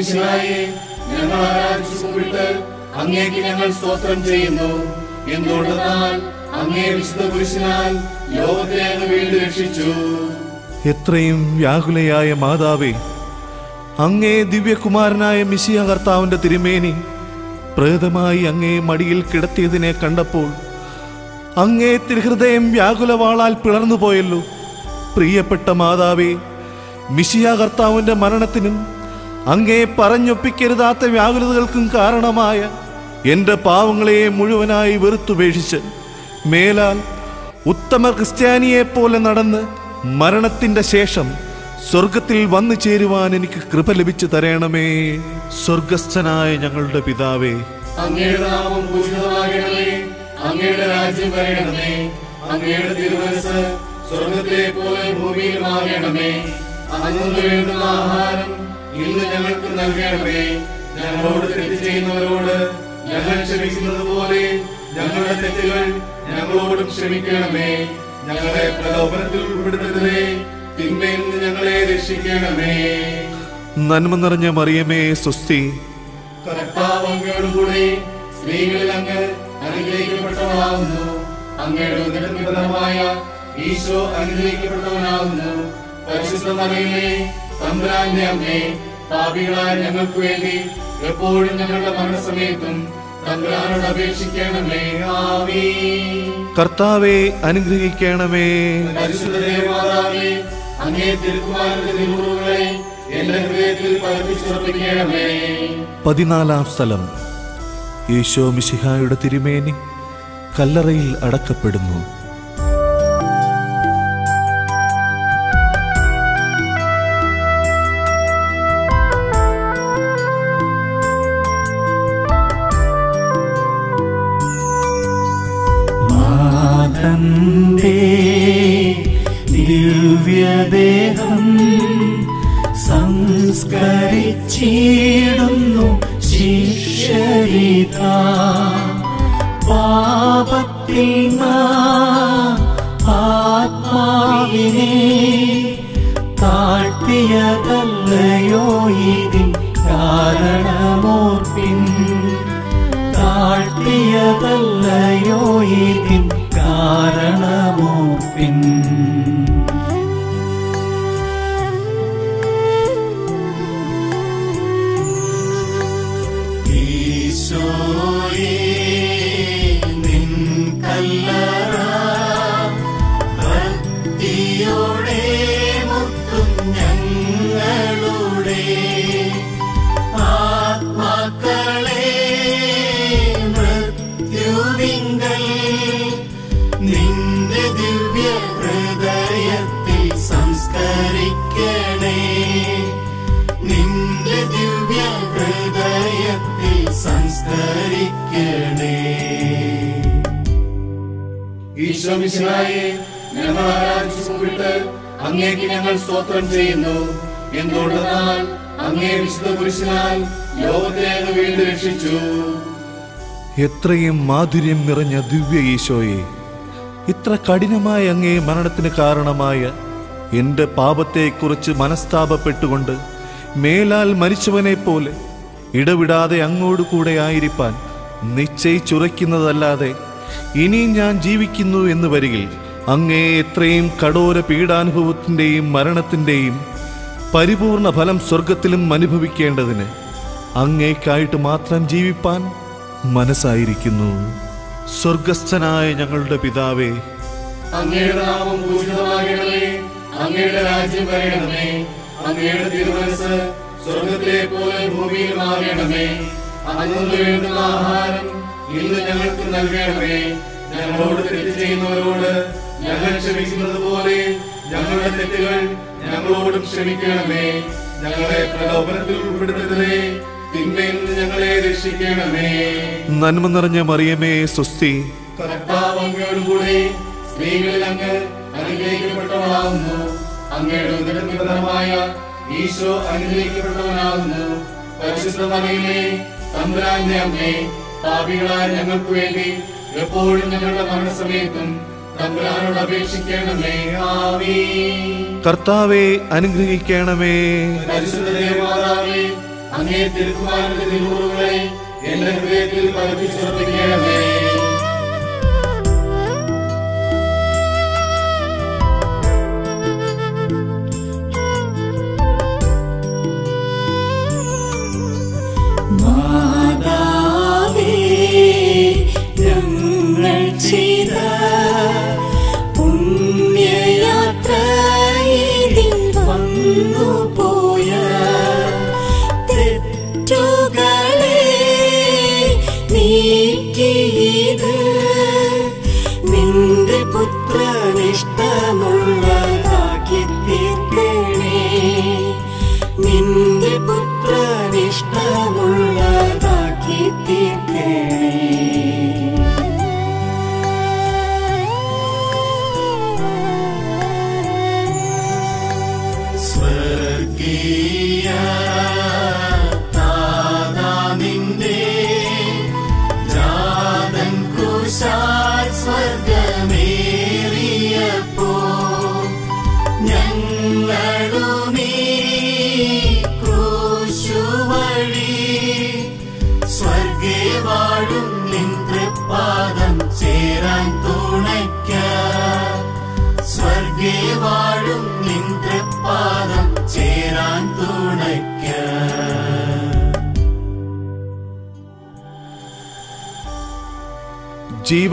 Speaker 3: ഈശോമിശിഹായെ ഞങ്ങൾ ആരാധിച്ചു കുമ്പിട്ട് അങ്ങേക്ക് ഞങ്ങൾ സ്തോത്രം ചെയ്യുന്നു. എന്തുകൊണ്ടെന്നാൽ അങ്ങേ വിശുദ്ധ പുരുഷനാൽ ലോകത്തെ അങ്ങ് വീണ്ടും രക്ഷിച്ചു.
Speaker 2: എത്രയും വ്യാകുലയായ മാതാവേ അങ്ങേ ദിവ്യകുമാരനായ മിശിയ കർത്താവിന്റെ തിരുമേനി പ്രേതമായി അങ്ങേ മടിയിൽ കിടത്തിയതിനെ കണ്ടപ്പോൾ അങ്ങേ തിരുഹൃദയം വ്യാകുലവാളാൽ പിളർന്നു പോയല്ലോ പ്രിയപ്പെട്ട മാതാവേ മിശിയ കർത്താവിന്റെ മരണത്തിനും അങ്ങേ പറഞ്ഞൊപ്പിക്കരുതാത്ത വ്യാകുലതകൾക്കും കാരണമായ എന്റെ പാവങ്ങളെ മുഴുവനായി വെറുത്തുപേക്ഷിച്ച് മേലാൽ ഉത്തമ ക്രിസ്ത്യാനിയെ പോലെ നടന്ന് മരണത്തിന്റെ ശേഷം സ്വർഗത്തിൽ വന്നു ചേരുവാൻ എനിക്ക് കൃപ ലഭിച്ചു തരണമേ. സ്വർഗസ്ഥനായ ഞങ്ങളുടെ പിതാവേ.
Speaker 3: അങ്ങയുടെ രാജ്യം വരണമേ. അങ്ങയുടെ തിരുവനസ് സ്വർഗത്തിലെ പോലെ ഭൂമിയിലുമാകണമേ. അന്നു വേണ്ടുന്ന ആഹാരം ഇന്ന് ഞങ്ങൾക്ക് നൽകണമേ. ഞങ്ങളോട് തെറ്റ് ചെയ്യുന്നവരോട് ഞങ്ങൾ ക്ഷമിക്കുന്നത് പോലെ ഞങ്ങളുടെ തെറ്റുകൾ ഞങ്ങളോടും ക്ഷമിക്കണമേ. ഞങ്ങളെ പ്രലോഭനത്തിൽ ഉൾപ്പെടുത്തരുതേ തിന്മയിൽ നിന്ന് ഞങ്ങളെ രക്ഷിക്കണമേ.
Speaker 2: നന്മ നിറഞ്ഞ മറിയമേ സ്വസ്തി.
Speaker 3: കർത്താവ് അങ്ങയോടുകൂടി സ്ത്രീകളിൽ അങ്ങ് അനുഗ്രഹിക്കപ്പെട്ടവളാകുന്നു അങ്ങയുടെ ഉദരനിബന്ധമായ ഈശോ അനുഗ്രഹിക്കപ്പെട്ടവനാകുന്നു. പരിശുദ്ധ മറിയമേ തമ്പുരാന്റെ അമ്മേ പാപികളായ ഞങ്ങൾക്ക് വേണ്ടി എപ്പോഴും ഞങ്ങളുടെ മരണസമയത്തും തമ്പുരാനോട് അപേക്ഷിക്കണമേ. ആമീൻ.
Speaker 2: കർത്താവെ അനുഗ്രഹിക്കണമേ.
Speaker 3: പരിശുദ്ധ ദേവമാതാവേ അങ്ങേ തിരുക്കുമാരന്റെ തിരുമുറുകളെ എന്റെ ഹൃദയത്തിൽ പതിപ്പിച്ചുറപ്പിക്കണമേ
Speaker 2: പതിനാലാം സ്ഥലം. യേശോ മിശിഹായുടെ തിരുമേനി കല്ലറയിൽ അടക്കപ്പെടുന്നു.
Speaker 1: ദിവ്യദേഹം സംസ്കരിച്ചിടുന്നു ശിഷ്യരിത. പാപത്തിൽ ആത്മാവിനെ താഴ്ത്തിയതല്ലയോ ഇതിൻ കാരണമോർപ്പിൻ. താഴ്ത്തിയതല്ലയോ ഇതിൻ കാരണമോർപ്പിൻ.
Speaker 3: ഈശോമിശിഹായെ ഞങ്ങൾ ആരാധിച്ചു കൂടിട്ട് അങ്ങേക്ക് ഞങ്ങൾ സ്തോത്രം ചെയ്യുന്നു. എന്തുകൊണ്ടെന്നാൽ അങ്ങേ വിശുദ്ധ പുരുഷനാൽ ലോകത്തെ വീണ്ടും രക്ഷിച്ചു.
Speaker 2: എത്രയും മാധുര്യം നിറഞ്ഞ ദിവ്യ ഈശോയെ ഇത്ര കഠിനമായ അങ്ങേ മരണത്തിന് കാരണമായ എന്റെ പാപത്തെക്കുറിച്ച് മനസ്താപപ്പെട്ടുകൊണ്ട് മേലാൽ മരിച്ചവനെ പോലെ ഇടവിടാതെ അങ്ങോട് കൂടെ ആയിരിക്കാൻ നിശ്ചയിച്ചുറയ്ക്കുന്നതല്ലാതെ ഇനി ഞാൻ ജീവിക്കുന്നു എന്ന് വരികിൽ അങ്ങേ എത്രയും കടോര പീഡാനുഭവത്തിന്റെയും മരണത്തിന്റെയും പരിപൂർണ ഫലം സ്വർഗത്തിലും അനുഭവിക്കേണ്ടതിന് അങ്ങേക്കായിട്ട് മാത്രം ജീവിപ്പാൻ മനസ്സായിരിക്കുന്നു. സ്വർഗസ്ഥനായ ഞങ്ങളുടെ പിതാവേ
Speaker 3: അങ്ങയുടെ നാമം പൂജിതമാകണമേ അങ്ങയുടെ രാജ്യം വരണമേ അങ്ങയുടെ തിരുമനസ് സ്വർഗത്തിലെ പോലെ ഭൂമിയിലും ആകണമേ വേണ്ടുന്ന ആഹാരം ഇന്ന് ഞങ്ങൾക്ക് നൽകണമേ. ഞങ്ങളോട് തെറ്റ് ചെയ്യുന്നവരോട് ഞങ്ങൾ ക്ഷമിക്കുന്നത് പോലെ ഞങ്ങളുടെ തെറ്റുകൾ ഞങ്ങളോടും ക്ഷമിക്കണമേ. ഞങ്ങളെ പ്രലോഭനത്തിൽ ഉൾപ്പെടുത്തരുതേ. തിന്മയിൽ ഞങ്ങളെ രക്ഷിക്കണമേ.
Speaker 2: നന്മ നിറഞ്ഞ മറിയമേ സ്വസ്തി.
Speaker 3: കർത്താവ് അങ്ങയോടുകൂടി സ്ത്രീകളിൽ അങ്ങ് അനുഗ്രഹിക്കപ്പെട്ടവളാകുന്നു. അങ്ങയുടെ ഉദരപ്രദമായ ഈശോ അനുഗ്രഹിക്കപ്പെട്ടവനാകുന്നു. പരിശുദ്ധ മറിയമേ തമ്പുരാന്റെ അമ്മേ പാപികളായ ഞങ്ങൾക്ക് വേണ്ടി എപ്പോഴും ഞങ്ങളുടെ മരണസമയത്തും തമ്പുരാനോട് അപേക്ഷിക്കണമേ. ആമീ
Speaker 2: കർത്താവെ അനുഗ്രഹിക്കണമേ.
Speaker 3: പരിശുദ്ധ ദേവമാതാവേ അങ്ങേ തിരുക്കുമാരന്റെ തിരുമുറുകളെ എന്റെ ഹൃദയത്തിൽ പതിപ്പിച്ചുറപ്പിക്കണമേ
Speaker 5: ഞങ്ങൾ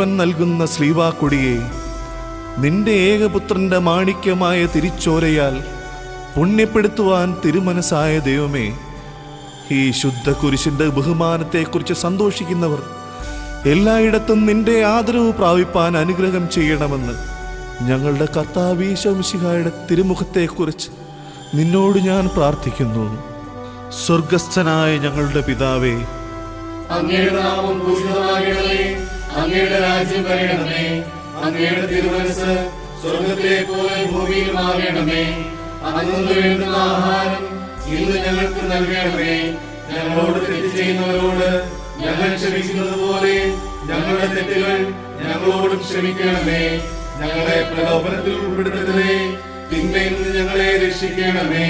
Speaker 2: നൽകുന്ന ശ്രീവാക്കുടിയെ നിന്റെ ഏകപുത്രന്റെ മാണിക്യമായ തിരിച്ചോരയാൽ പുണ്യപ്പെടുത്തുവാൻ തിരുമനസായ ദൈവമേ ഈ ശുദ്ധ കുരിശിന്റെ ബഹുമാനത്തെക്കുറിച്ച് സന്തോഷിക്കുന്നവർ എല്ലായിടത്തും നിന്റെ ആദരവ് പ്രാപിപ്പാൻ അനുഗ്രഹം ചെയ്യണമെന്ന് ഞങ്ങളുടെ കർത്താവീശോമിശിഹായുടെ തിരുമുഖത്തെക്കുറിച്ച് നിന്നോട് ഞാൻ പ്രാർത്ഥിക്കുന്നു. സ്വർഗസ്ഥനായ ഞങ്ങളുടെ പിതാവേ
Speaker 3: അങ്ങയുടെ നാമം പൂജിതമാകണമേ. അങ്ങയുടെ രാജ്യം വരയണമേ അങ്ങയുടെ തിരുമനസ് സ്വർഗത്തിലെ പോലെ ഭൂമിയിലുമാകണമേ അന്നു വേണ്ടുന്ന ആഹാരം ഇന്ന് ഞങ്ങൾക്ക് നൽകണമേ. ഞങ്ങളോട് തെറ്റ് ചെയ്യുന്നവരോട് ഞങ്ങൾ ക്ഷമിക്കുന്നത് പോലെ ഞങ്ങളുടെ തെറ്റുകൾ ഞങ്ങളോടും ക്ഷമിക്കണമേ. ഞങ്ങളെ പ്രലോഭനത്തിൽ ഉൾപ്പെടുത്തരുതേ തിന്മയിൽ നിന്ന് ഞങ്ങളെ രക്ഷിക്കണമേ.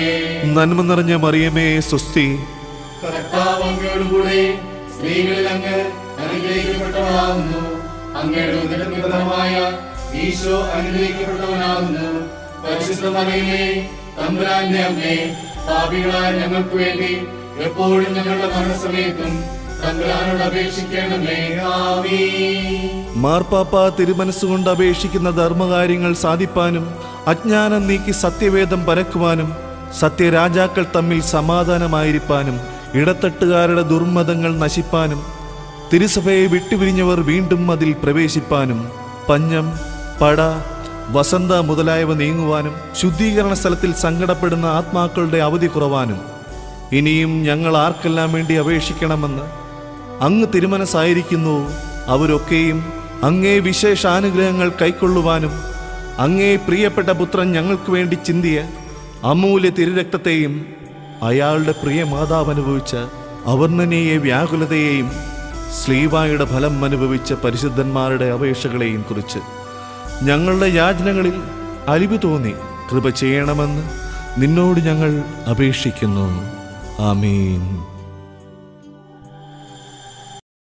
Speaker 2: നന്മ നിറഞ്ഞ മറിയമേ സ്വസ്തി.
Speaker 3: കർത്താവ് അങ്ങയോടുകൂടെ സ്ത്രീകളിൽ അങ്ങ് അനുഗ്രഹിക്കപ്പെട്ടവനാകുന്നു. അങ്ങയുടെ ഉദരപിതമായ ഈശോ അനുഗ്രഹിക്കപ്പെട്ടവനാകുന്നു. പരിശുദ്ധ തമ്പുരാന്റെ അമ്മേ പാപികളായ ഞങ്ങൾക്ക് വേണ്ടി എപ്പോഴും ഞങ്ങളുടെ മരണസമയത്തും
Speaker 2: മാർപ്പാപ്പ തിരുമനസ്സുകൊണ്ട് അപേക്ഷിക്കുന്ന ധർമ്മകാര്യങ്ങൾ സാധിപ്പാനും അജ്ഞാനം നീക്കി സത്യവേദം പരക്കുവാനും സത്യരാജാക്കൾ തമ്മിൽ സമാധാനമായിരിക്കാനും ഇടത്തട്ടുകാരുടെ ദുർമതങ്ങൾ നശിപ്പാനും തിരുസഭയെ വിട്ടുപിരിഞ്ഞവർ വീണ്ടും അതിൽ പ്രവേശിപ്പാനും പഞ്ഞം പട വസന്ത മുതലായവ നീങ്ങുവാനും ശുദ്ധീകരണ സ്ഥലത്തിൽ സങ്കടപ്പെടുന്ന ആത്മാക്കളുടെ അവധി കുറവാനും. ഇനിയും ഞങ്ങൾ ആർക്കെല്ലാം വേണ്ടി അപേക്ഷിക്കണമെന്ന് അങ്ങ് തിരുമനസായിരിക്കുന്നു അവരൊക്കെയും അങ്ങേ വിശേഷാനുഗ്രഹങ്ങൾ കൈക്കൊള്ളുവാനും അങ്ങേ പ്രിയപ്പെട്ട പുത്രൻ ഞങ്ങൾക്ക് വേണ്ടി ചിന്തിയ അമൂല്യ തിരുരക്തത്തെയും അയാളുടെ പ്രിയ മാതാവ് അനുഭവിച്ച അവർണനീയ വ്യാകുലതയെയും സ്ലീവായുടെ ഫലം അനുഭവിച്ച പരിശുദ്ധന്മാരുടെ അപേക്ഷകളെയും കുറിച്ച്. ഞങ്ങളുടെ യാചനകളിൽ അലിവ് തോന്നി കൃപ ചെയ്യണമെന്ന് നിന്നോട് ഞങ്ങൾ അപേക്ഷിക്കുന്നു. ആമീൻ.